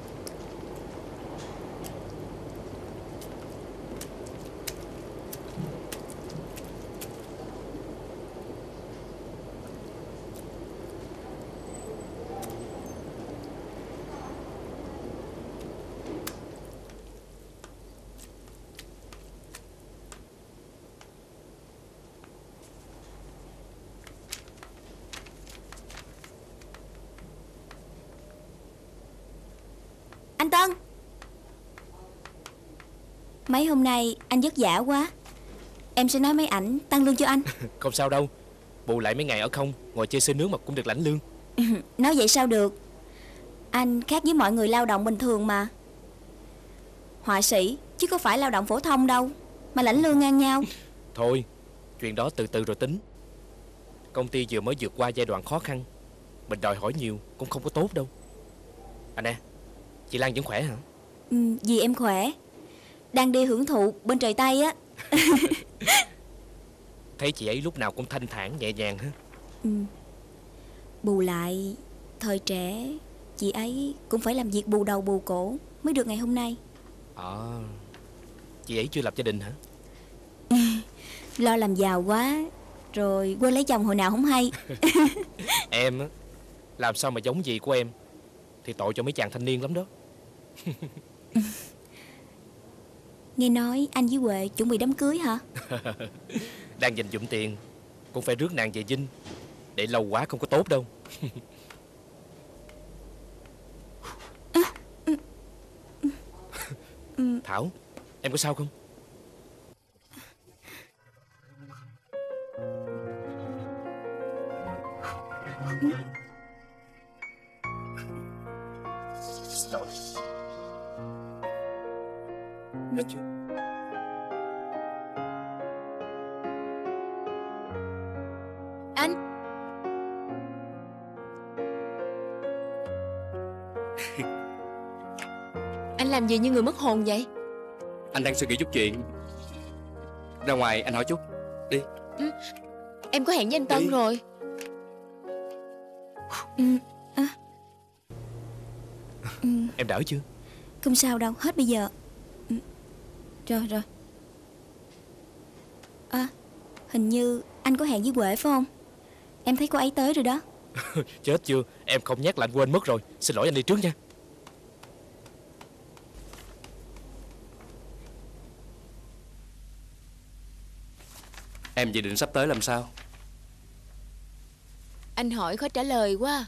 Anh Tân Mấy hôm nay anh vất vả quá. Em sẽ nói mấy ảnh tăng lương cho anh. [LAUGHS] Không sao đâu. Bù lại mấy ngày ở không Ngồi chơi xơi nước mà cũng được lãnh lương. [LAUGHS] Nói vậy sao được? Anh khác với mọi người lao động bình thường mà. Họa sĩ Chứ có phải lao động phổ thông đâu Mà lãnh lương ngang nhau. [LAUGHS] Thôi Chuyện đó từ từ rồi tính. Công ty vừa mới vượt qua giai đoạn khó khăn Mình đòi hỏi nhiều cũng không có tốt đâu. À nè Chị Lan vẫn khỏe hả? Ừ, Vì em khỏe Đang đi hưởng thụ bên trời Tây á. [LAUGHS] Thấy chị ấy lúc nào cũng thanh thản nhẹ nhàng ha ừ. Bù lại Thời trẻ Chị ấy cũng phải làm việc bù đầu bù cổ Mới được ngày hôm nay. À Chị ấy chưa lập gia đình hả? [LAUGHS] Lo làm giàu quá Rồi quên lấy chồng hồi nào không hay. [LAUGHS] Em á Làm sao mà giống gì của em Thì tội cho mấy chàng thanh niên lắm đó Nghe nói anh với Huệ chuẩn bị đám cưới hả? [LAUGHS] Đang dành dụm tiền Cũng phải rước nàng về dinh Để lâu quá không có tốt đâu. [LAUGHS] Thảo Em có sao không [LAUGHS] Hết chưa? Anh. [LAUGHS] Anh làm gì như người mất hồn vậy? Anh đang suy nghĩ chút chuyện. Ra ngoài anh hỏi chút. Đi. Em có hẹn với anh Tân rồi. Ừ. à. Ừ. Em đỡ chưa? Không sao đâu hết bây giờ. ừ. Rồi rồi. À Hình như anh có hẹn với Huệ phải không? Em thấy cô ấy tới rồi đó. [LAUGHS] Chết chưa? Em không nhắc là anh quên mất rồi. Xin lỗi anh đi trước nha. Em dự định sắp tới làm sao? Anh hỏi khó trả lời quá.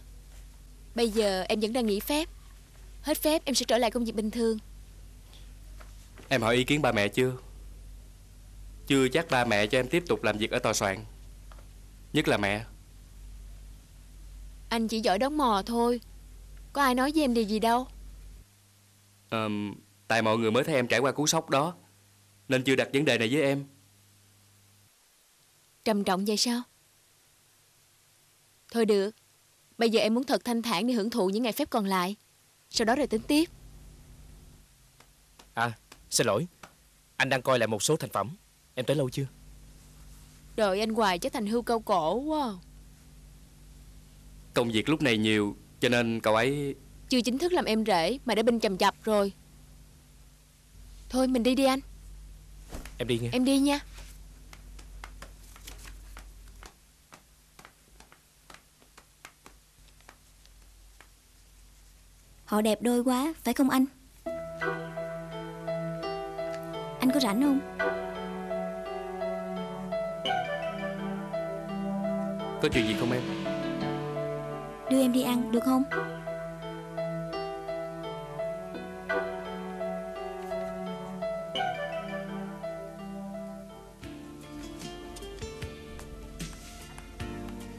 Bây giờ em vẫn đang nghỉ phép. Hết phép em sẽ trở lại công việc bình thường Em hỏi ý kiến ba mẹ chưa? Chưa chắc ba mẹ cho em tiếp tục làm việc ở tòa soạn. Nhất là mẹ. Anh chỉ giỏi đón mò thôi. Có ai nói với em điều gì đâu. Ờm, Tại mọi người mới thấy em trải qua cú sốc đó Nên chưa đặt vấn đề này với em. Trầm trọng vậy sao? Thôi được Bây giờ em muốn thật thanh thản để hưởng thụ những ngày phép còn lại. Sau đó rồi tính tiếp. À xin lỗi Anh đang coi lại một số thành phẩm. Em tới lâu chưa? Đợi anh hoài chắc thành hưu câu cổ quá. Công việc lúc này nhiều Cho nên cậu ấy Chưa chính thức làm em rể Mà đã binh chầm chập rồi. Thôi mình đi đi anh. Em đi nghe Em đi nha. Họ đẹp đôi quá, phải không anh? Anh có rảnh không? Có chuyện gì không em Đưa em đi ăn, được không?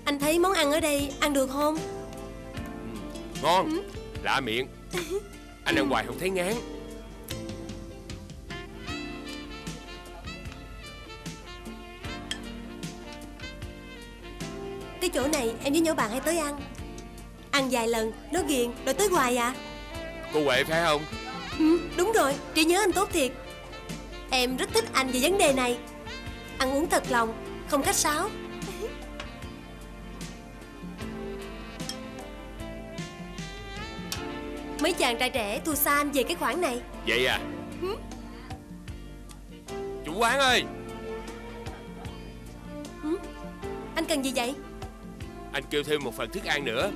Anh thấy món ăn ở đây ăn được không? Ngon Lạ miệng [LAUGHS] Anh ăn hoài không thấy ngán chỗ này em với nhỏ bạn hay tới ăn. Ăn vài lần, nó ghiền, rồi tới hoài à. Cô Huệ phải không? Ừ, Đúng rồi, trí nhớ anh tốt thiệt. Em rất thích anh về vấn đề này. Ăn uống thật lòng, không khách sáo. Mấy chàng trai trẻ thua xa anh về cái khoản này. Vậy à? Chủ quán ơi! Anh cần gì vậy? Anh kêu thêm một phần thức ăn nữa.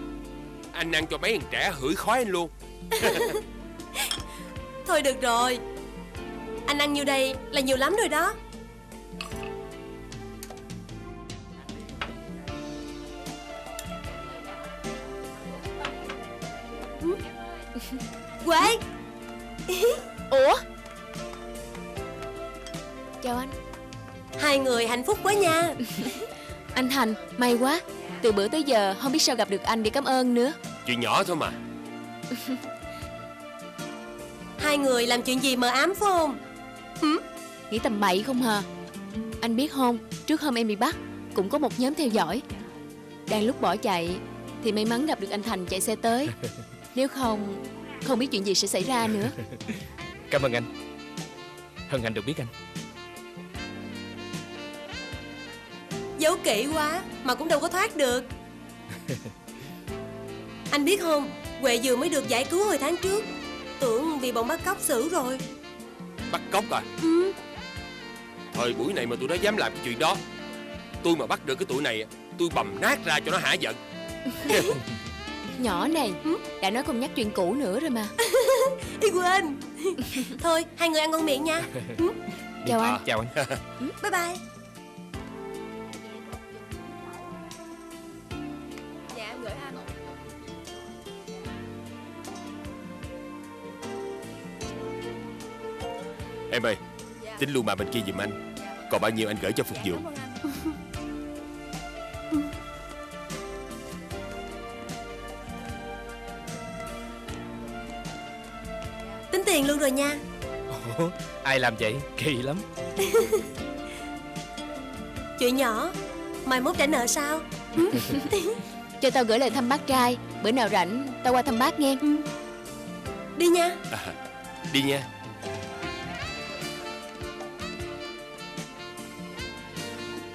Anh ăn cho mấy thằng trẻ hửi khói anh luôn. [LAUGHS] Thôi được rồi. Anh ăn nhiêu đây là nhiều lắm rồi đó. Ừ. Quế. Ủa? Chào anh. Hai người hạnh phúc quá nha. Anh Thành, may quá Từ bữa tới giờ không biết sao gặp được anh để cảm ơn nữa. Chuyện nhỏ thôi mà. [LAUGHS] Hai người làm chuyện gì mờ ám phải không? Nghĩ tầm bậy không hả? Anh biết không Trước hôm em bị bắt Cũng có một nhóm theo dõi. Đang lúc bỏ chạy Thì may mắn gặp được anh Thành chạy xe tới. [LAUGHS] Nếu không Không biết chuyện gì sẽ xảy ra nữa. Cảm ơn anh. Hân hạnh được biết anh Giấu kỹ quá Mà cũng đâu có thoát được. [LAUGHS] Anh biết không Huệ vừa mới được giải cứu hồi tháng trước. Tưởng bị bọn bắt cóc xử rồi. Bắt cóc à? Ừ. Thời buổi này mà tụi nó dám làm cái chuyện đó Tôi mà bắt được cái tụi này Tôi bầm nát ra cho nó hả giận. [LAUGHS] Nhỏ này Đã nói không nhắc chuyện cũ nữa rồi mà. [LAUGHS] Đi quên. Thôi hai người ăn ngon miệng nha. Ừ. Chào anh. Chào anh. Bye bye Em ơi Tính luôn mà bên kia giùm anh. Còn bao nhiêu anh gửi cho phục vụ [LAUGHS] Tính tiền luôn rồi nha. Ủa, Ai làm vậy? Kỳ lắm. [LAUGHS] Chuyện nhỏ Mai mốt trả nợ sao? [LAUGHS] Cho tao gửi lời thăm bác trai Bữa nào rảnh tao qua thăm bác nghe. Đi nha. À, Đi nha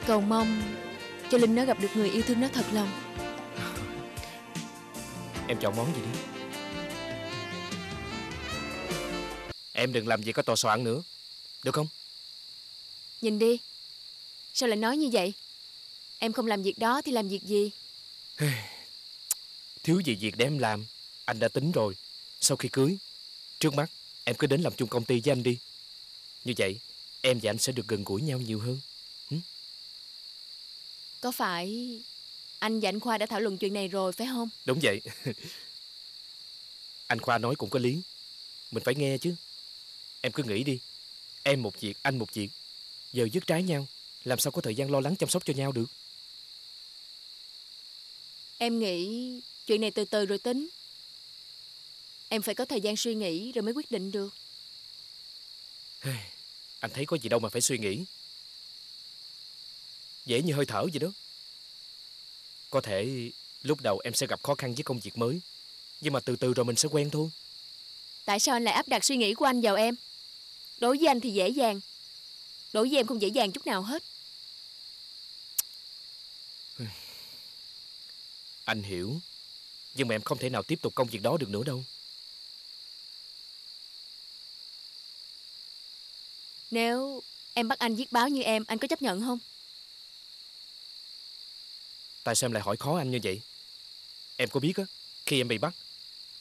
Cầu mong cho Linh nó gặp được người yêu thương nó thật lòng. Em chọn món gì đi? Em đừng làm gì có tòa soạn nữa. Được không? Nhìn đi. Sao lại nói như vậy? Em không làm việc đó thì làm việc gì? Thiếu gì việc để em làm. Anh đã tính rồi. Sau khi cưới Trước mắt em cứ đến làm chung công ty với anh đi. Như vậy Em và anh sẽ được gần gũi nhau nhiều hơn Có phải Anh và anh Khoa đã thảo luận chuyện này rồi phải không? Đúng vậy. Anh Khoa nói cũng có lý. Mình phải nghe chứ. Em cứ nghĩ đi. Em một việc, anh một việc. Giờ dứt trái nhau Làm sao có thời gian lo lắng chăm sóc cho nhau được? Em nghĩ chuyện này từ từ rồi tính. Em phải có thời gian suy nghĩ rồi mới quyết định được. Anh thấy có gì đâu mà phải suy nghĩ Dễ như hơi thở vậy đó. Có thể lúc đầu em sẽ gặp khó khăn với công việc mới Nhưng mà từ từ rồi mình sẽ quen thôi. Tại sao anh lại áp đặt suy nghĩ của anh vào em? Đối với anh thì dễ dàng Đối với em không dễ dàng chút nào hết. [SIGHS] Anh hiểu Nhưng mà em không thể nào tiếp tục công việc đó được nữa đâu. Nếu em bắt anh viết báo như em Anh có chấp nhận không Tại sao em lại hỏi khó anh như vậy? Em có biết á Khi em bị bắt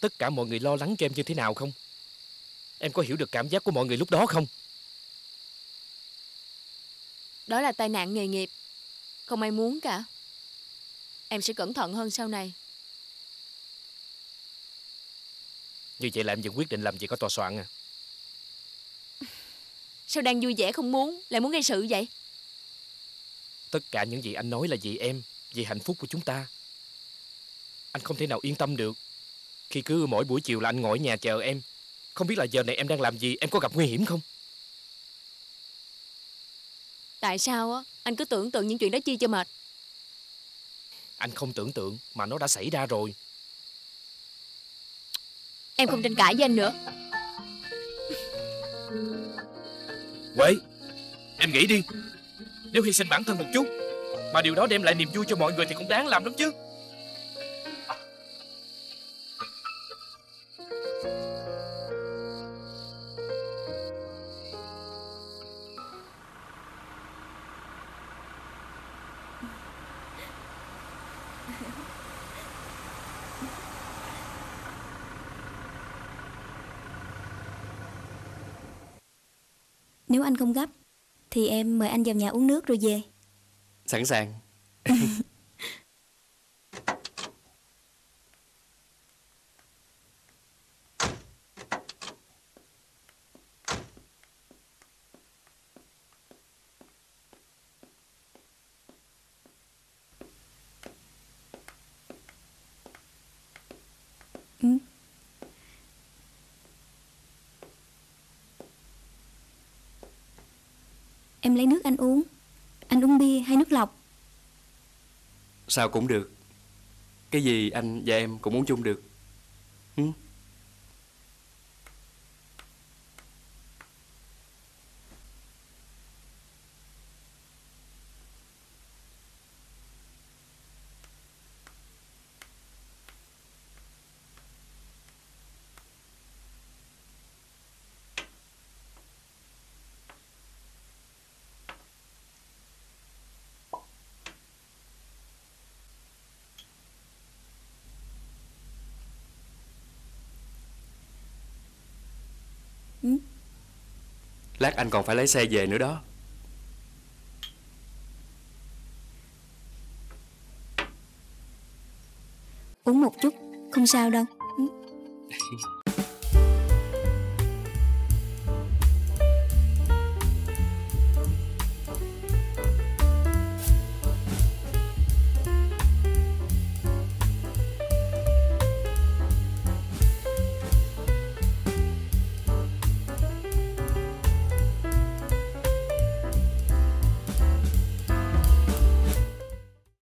Tất cả mọi người lo lắng cho em như thế nào không? Em có hiểu được cảm giác của mọi người lúc đó không? Đó là tai nạn nghề nghiệp. Không ai muốn cả. Em sẽ cẩn thận hơn sau này. Như vậy là em vẫn quyết định làm gì có tòa soạn à? [LAUGHS] Sao đang vui vẻ không muốn? Lại muốn gây sự vậy? Tất cả những gì anh nói là vì em Vì hạnh phúc của chúng ta. Anh không thể nào yên tâm được Khi cứ mỗi buổi chiều là anh ngồi ở nhà chờ em. Không biết là giờ này em đang làm gì Em có gặp nguy hiểm không? Tại sao á? Anh cứ tưởng tượng những chuyện đó chi cho mệt. Anh không tưởng tượng Mà nó đã xảy ra rồi. Em không tranh cãi với anh nữa. Quế Em nghĩ đi. Nếu hy sinh bản thân một chút mà điều đó đem lại niềm vui cho mọi người Thì cũng đáng làm lắm chứ. Nếu anh không gấp, Thì em mời anh vào nhà uống nước rồi về. Sẵn sàng ừ. Em lấy nước anh uống anh uống bia hay nước lọc? Sao cũng được. Cái gì anh và em cũng uống chung được. Ừ? Lát anh còn phải lấy xe về nữa đó Uống một chút Không sao đâu. [LAUGHS]